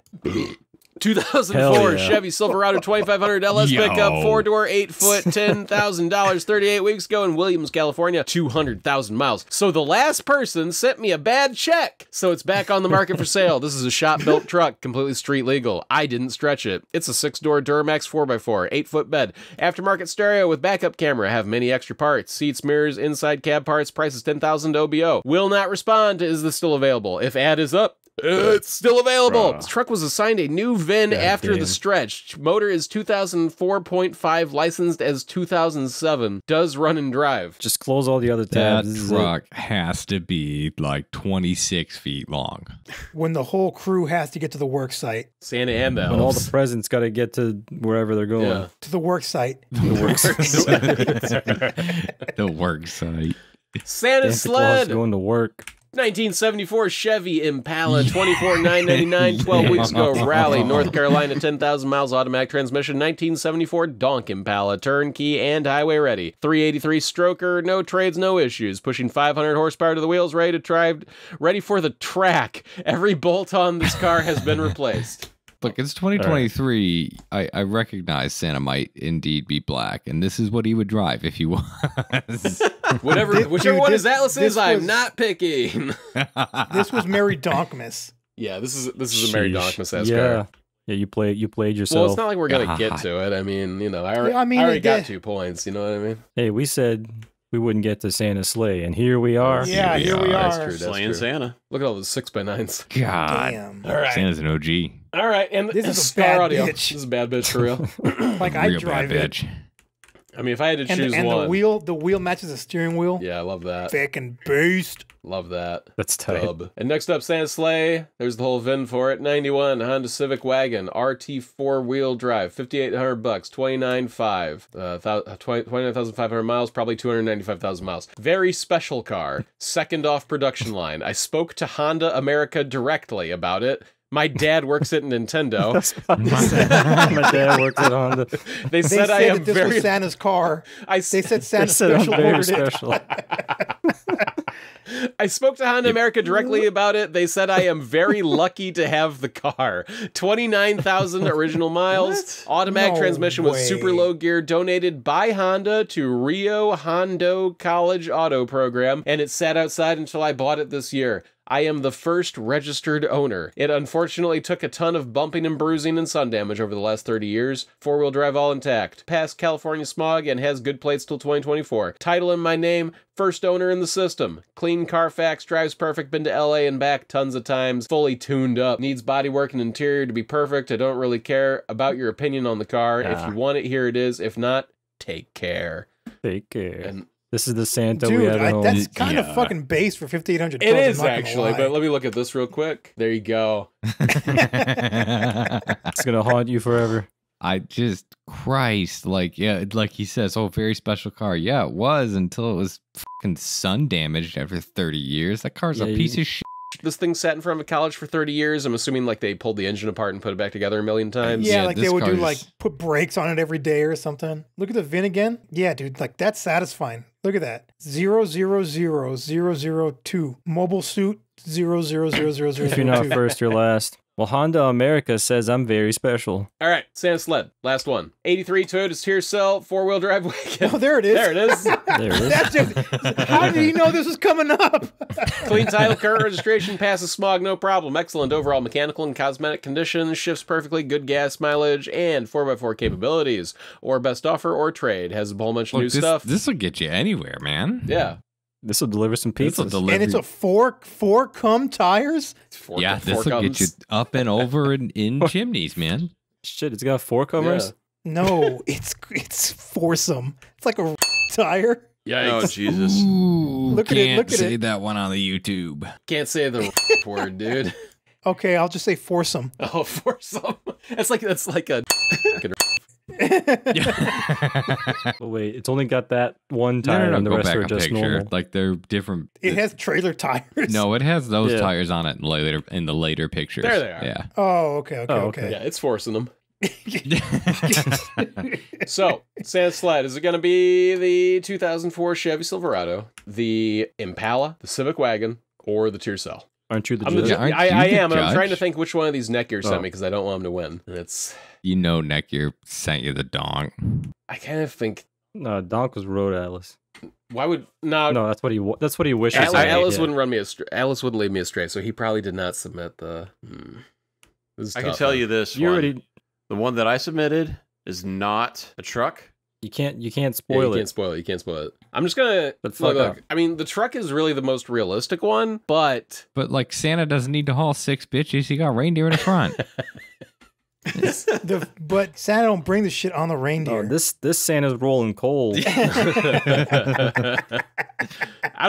Speaker 2: 2004
Speaker 3: yeah.
Speaker 2: Chevy Silverado 2500 LS
Speaker 4: Yo.
Speaker 2: pickup, four door, eight foot, ten thousand dollars, 38 weeks ago in Williams, California, 200,000 miles. So the last person sent me a bad check, so it's back on the market for sale. This is a shop built truck, completely street legal. I didn't stretch it. It's a six door Duramax 4x4, eight foot bed, aftermarket stereo with backup camera. Have many extra parts, seats, mirrors, inside cab parts. Price is 10,000 OBO. Will not respond. Is this still available? If ad is up. It's still available.
Speaker 6: Bruh.
Speaker 2: This truck was assigned a new VIN
Speaker 3: God
Speaker 2: after
Speaker 3: damn.
Speaker 2: the stretch. Motor is 2004.5, licensed as 2007. Does run and drive.
Speaker 3: Just close all the other
Speaker 4: That
Speaker 3: tabs. This is it.
Speaker 4: truck has to be like 26 feet long.
Speaker 1: When the whole crew has to get to the work site.
Speaker 2: Santa and the
Speaker 3: And all the presents got to get to wherever they're going.
Speaker 2: Yeah.
Speaker 1: To the work site.
Speaker 4: The work site. the work site.
Speaker 2: Santa
Speaker 3: Santa Claus going to work.
Speaker 2: 1974 Chevy Impala, 24,999, 12 weeks ago. Raleigh, North Carolina, 10,000 miles, automatic transmission. 1974 Donk Impala, turnkey and highway ready. 383 stroker, no trades, no issues. Pushing 500 horsepower to the wheels, ready to drive, ready for the track. Every bolt on this car has been replaced.
Speaker 4: Look, it's 2023. I, I recognize Santa might indeed be black, and this is what he would drive if he was.
Speaker 2: Whatever,
Speaker 1: Dude,
Speaker 2: whichever one
Speaker 1: this-
Speaker 2: his Atlas
Speaker 1: this
Speaker 2: is, I'm not picking.
Speaker 1: This was Mary Donkmas.
Speaker 2: yeah, this is this is a Mary
Speaker 3: Sheesh.
Speaker 2: Donkmas
Speaker 3: Yeah.
Speaker 2: car.
Speaker 3: Yeah, you played you played yourself.
Speaker 2: Well,
Speaker 3: yourself.
Speaker 2: it's not like we're gonna get to it. I mean, you know, I already,
Speaker 1: Yeah, I mean,
Speaker 2: I already
Speaker 1: it
Speaker 2: got
Speaker 1: did-
Speaker 2: two points. You know what I mean?
Speaker 3: hey, we said we wouldn't get to Santa's sleigh, and here we oh, are.
Speaker 1: Yeah,
Speaker 4: we
Speaker 1: here we
Speaker 4: are.
Speaker 1: are.
Speaker 2: That's true.
Speaker 6: Slaying
Speaker 2: true.
Speaker 6: Santa.
Speaker 2: Look at all those six by nines.
Speaker 4: God.
Speaker 1: Damn.
Speaker 2: All right,
Speaker 4: Santa's an OG.
Speaker 2: all right, and
Speaker 1: This
Speaker 2: and
Speaker 1: is a bad
Speaker 2: audio.
Speaker 1: bitch.
Speaker 2: This is a bad bitch for real.
Speaker 1: Like I
Speaker 4: Real
Speaker 1: drive
Speaker 4: bad
Speaker 1: it.
Speaker 4: Bitch.
Speaker 2: I mean, if I had to
Speaker 1: And,
Speaker 2: choose
Speaker 1: and
Speaker 2: one,
Speaker 1: the wheel the wheel matches the steering wheel.
Speaker 2: yeah, I love that.
Speaker 1: Fucking beast.
Speaker 2: Love that.
Speaker 3: That's tight.
Speaker 2: Dub. And next up, Santa Sleigh. There's the whole VIN for it. 91 Honda Civic Wagon, RT four wheel drive, 5,800 bucks, 29.5, uh, thou- uh, 20 29,500 miles, probably 295,000 miles. Very special car. Second off production line. I spoke to Honda America directly about it. My dad works at Nintendo.
Speaker 3: My dad works at Honda.
Speaker 2: They
Speaker 1: They
Speaker 2: said
Speaker 1: said
Speaker 2: I am
Speaker 1: that this
Speaker 2: very.
Speaker 1: was Santa's car.
Speaker 2: I
Speaker 1: They
Speaker 2: said
Speaker 1: said
Speaker 3: They
Speaker 1: Santa
Speaker 3: said I'm
Speaker 1: special
Speaker 3: very
Speaker 1: ordered it.
Speaker 3: special.
Speaker 2: I spoke to Honda America directly about it. They said I am very lucky to have the car. 29,000 original miles, automatic
Speaker 1: No
Speaker 2: transmission with super low gear donated by Honda to Rio Hondo College Auto Program, and it sat outside until I bought it this year. I am the first registered owner. It unfortunately took a ton of bumping and bruising and sun damage over the last 30 years. Four wheel drive all intact. Passed California smog and has good plates till 2024. Title in my name, first owner in the system. Clean Carfax, drives perfect, been to LA and back tons of times. Fully tuned up. Needs bodywork and interior to be perfect. I don't really care about your opinion on the car. If you want it, here it is. If not, take care.
Speaker 3: Take care.
Speaker 2: And
Speaker 3: This is the Santa we
Speaker 1: Dude,
Speaker 3: have at
Speaker 1: I,
Speaker 3: home.
Speaker 1: that's kind
Speaker 4: Yeah.
Speaker 1: of fucking base for fifty eight hundred.
Speaker 2: it is actually, but let me look at this real quick. There you go.
Speaker 3: It's gonna haunt you forever.
Speaker 4: I just Christ, like yeah, like he says, oh, very special car. Yeah, it was until it was fucking sun damaged after thirty years. That car's
Speaker 3: Yeah,
Speaker 4: a
Speaker 3: you-
Speaker 4: piece of shit.
Speaker 2: This thing sat in front of a college for 30 years. I'm assuming like they pulled the engine apart and put it back together a million times.
Speaker 1: Yeah,
Speaker 4: Yeah,
Speaker 1: like they
Speaker 4: this
Speaker 1: would do like put brakes on it every day or something. Look at the VIN again. Yeah, dude, like that's satisfying. Look at that. Zero zero zero zero zero two. Mobile suit zero zero zero zero zero
Speaker 3: If you're not first, you're last. Well, Honda America says I'm very special.
Speaker 2: All right, Santa Sled, last one. 83 Toyota Tercel, four wheel drive wagon.
Speaker 1: Oh, there it is.
Speaker 2: There it is.
Speaker 3: There it is.
Speaker 1: That's just. How did he know this was coming up?
Speaker 2: Clean title, current registration, passes smog, no problem. Excellent overall mechanical and cosmetic condition, shifts perfectly, good gas mileage, and 4x4 capabilities. Or best offer or trade. Has a whole bunch of
Speaker 4: Look,
Speaker 2: new
Speaker 4: this,
Speaker 2: stuff.
Speaker 4: This will get you anywhere, man.
Speaker 2: yeah.
Speaker 3: This will deliver some
Speaker 4: This will
Speaker 3: pizzas.
Speaker 4: deliver.
Speaker 1: and it's a four four cum tires.
Speaker 2: Four,
Speaker 4: yeah, this will get you up and over and in chimneys, man.
Speaker 3: Shit, it's got four comers.
Speaker 1: No, it's it's foursome. It's like a tire.
Speaker 6: Yeah.
Speaker 2: Oh
Speaker 6: Jesus!
Speaker 4: Ooh,
Speaker 1: Look at it, look at
Speaker 4: say
Speaker 1: it.
Speaker 4: that one on the YouTube.
Speaker 2: Can't say the word, dude.
Speaker 1: Okay, I'll just say foursome.
Speaker 2: Oh, foursome. That's like, that's like a.
Speaker 3: Oh, wait, it's only got that one tire,
Speaker 4: no, no.
Speaker 3: and the
Speaker 4: Go
Speaker 3: rest
Speaker 4: back
Speaker 3: are
Speaker 4: a
Speaker 3: just
Speaker 4: picture.
Speaker 3: normal.
Speaker 4: Like they're different.
Speaker 1: It has trailer tires.
Speaker 4: No, it has those
Speaker 3: Yeah.
Speaker 4: tires on it in later in the later pictures.
Speaker 2: There they are.
Speaker 4: Yeah.
Speaker 1: Oh, okay, okay,
Speaker 3: Oh,
Speaker 1: okay.
Speaker 2: Yeah, it's forcing them. So, Sand Sled, is it going to be the 2004 Chevy Silverado, the Impala, the Civic Wagon, or the Tercel?
Speaker 3: Aren't you the
Speaker 2: I'm the
Speaker 3: judge?
Speaker 2: ju-
Speaker 4: Aren't
Speaker 2: I,
Speaker 4: you
Speaker 2: I
Speaker 4: the
Speaker 2: am, and I'm trying to think which one of these Netgear sent
Speaker 3: Oh.
Speaker 2: me because I don't want him to win. And it's,
Speaker 4: you know, Netgear sent you the donk.
Speaker 2: I kind of think,
Speaker 3: No, Donk was Road Atlas.
Speaker 2: why would, no,
Speaker 3: No, that's what he. That's what he wishes.
Speaker 2: Alice,
Speaker 3: he had,
Speaker 2: Alice
Speaker 3: yeah.
Speaker 2: wouldn't run me astray. Alice wouldn't lead me astray, so he probably did not submit the. Hmm. This is
Speaker 6: I can tell
Speaker 2: man.
Speaker 6: you this.
Speaker 3: You
Speaker 6: one.
Speaker 3: already.
Speaker 6: The one that I submitted is not a truck.
Speaker 3: You can't you can't
Speaker 2: Yeah,
Speaker 3: spoil
Speaker 2: you
Speaker 3: it.
Speaker 2: can't spoil it. You can't spoil it. I'm just gonna
Speaker 3: But
Speaker 2: look,
Speaker 3: fuck
Speaker 2: look.
Speaker 3: up.
Speaker 2: I mean, the truck is really the most realistic one, but
Speaker 4: But like Santa doesn't need to haul six bitches. He got reindeer in the front.
Speaker 1: The, but Santa don't bring the shit on the
Speaker 3: Oh,
Speaker 1: reindeer.
Speaker 3: this this Santa's rolling cold.
Speaker 2: I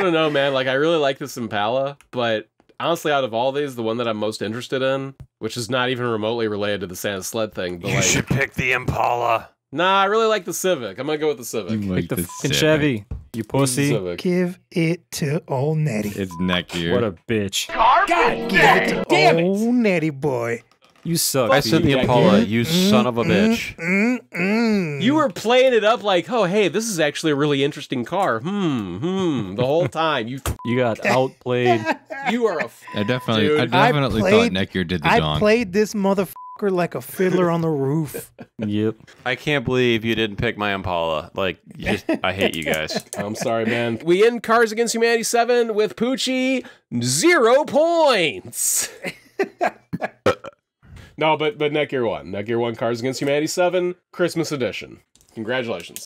Speaker 2: don't know, man. Like, I really like this Impala, but honestly, out of all these, the one that I'm most interested in, which is not even remotely related to the Santa sled thing, but
Speaker 6: You
Speaker 2: like,
Speaker 6: should pick the Impala.
Speaker 2: nah, I really like the Civic. I'm gonna go with the Civic.
Speaker 4: You
Speaker 3: Pick the
Speaker 4: the Civic.
Speaker 3: Chevy. You pussy.
Speaker 2: Civic.
Speaker 1: Give it to old Nettie.
Speaker 4: It's Netgear.
Speaker 3: What a bitch.
Speaker 1: God Give it to old Nettie boy.
Speaker 3: You suck.
Speaker 6: I said the Impala,
Speaker 2: dude.
Speaker 6: you son of a bitch.
Speaker 1: Mm-mm.
Speaker 2: You were playing it up like, oh, hey, this is actually a really interesting car. Hmm, hmm. The whole time, you
Speaker 3: You got outplayed.
Speaker 2: you are a f-
Speaker 4: I definitely,
Speaker 2: Dude,
Speaker 4: I
Speaker 1: I
Speaker 4: definitely
Speaker 1: played-
Speaker 4: thought Netgear did the
Speaker 1: I
Speaker 4: donk.
Speaker 1: played this motherfucker like a fiddler on the roof.
Speaker 3: yep.
Speaker 6: I can't believe you didn't pick my Impala. Like, just, I hate you guys.
Speaker 2: I'm sorry, man. We end Cars Against Humanity 7 with Poochie, zero points. No, but but Netgear won. Netgear won, Cars Against Humanity 7, Christmas edition. Congratulations.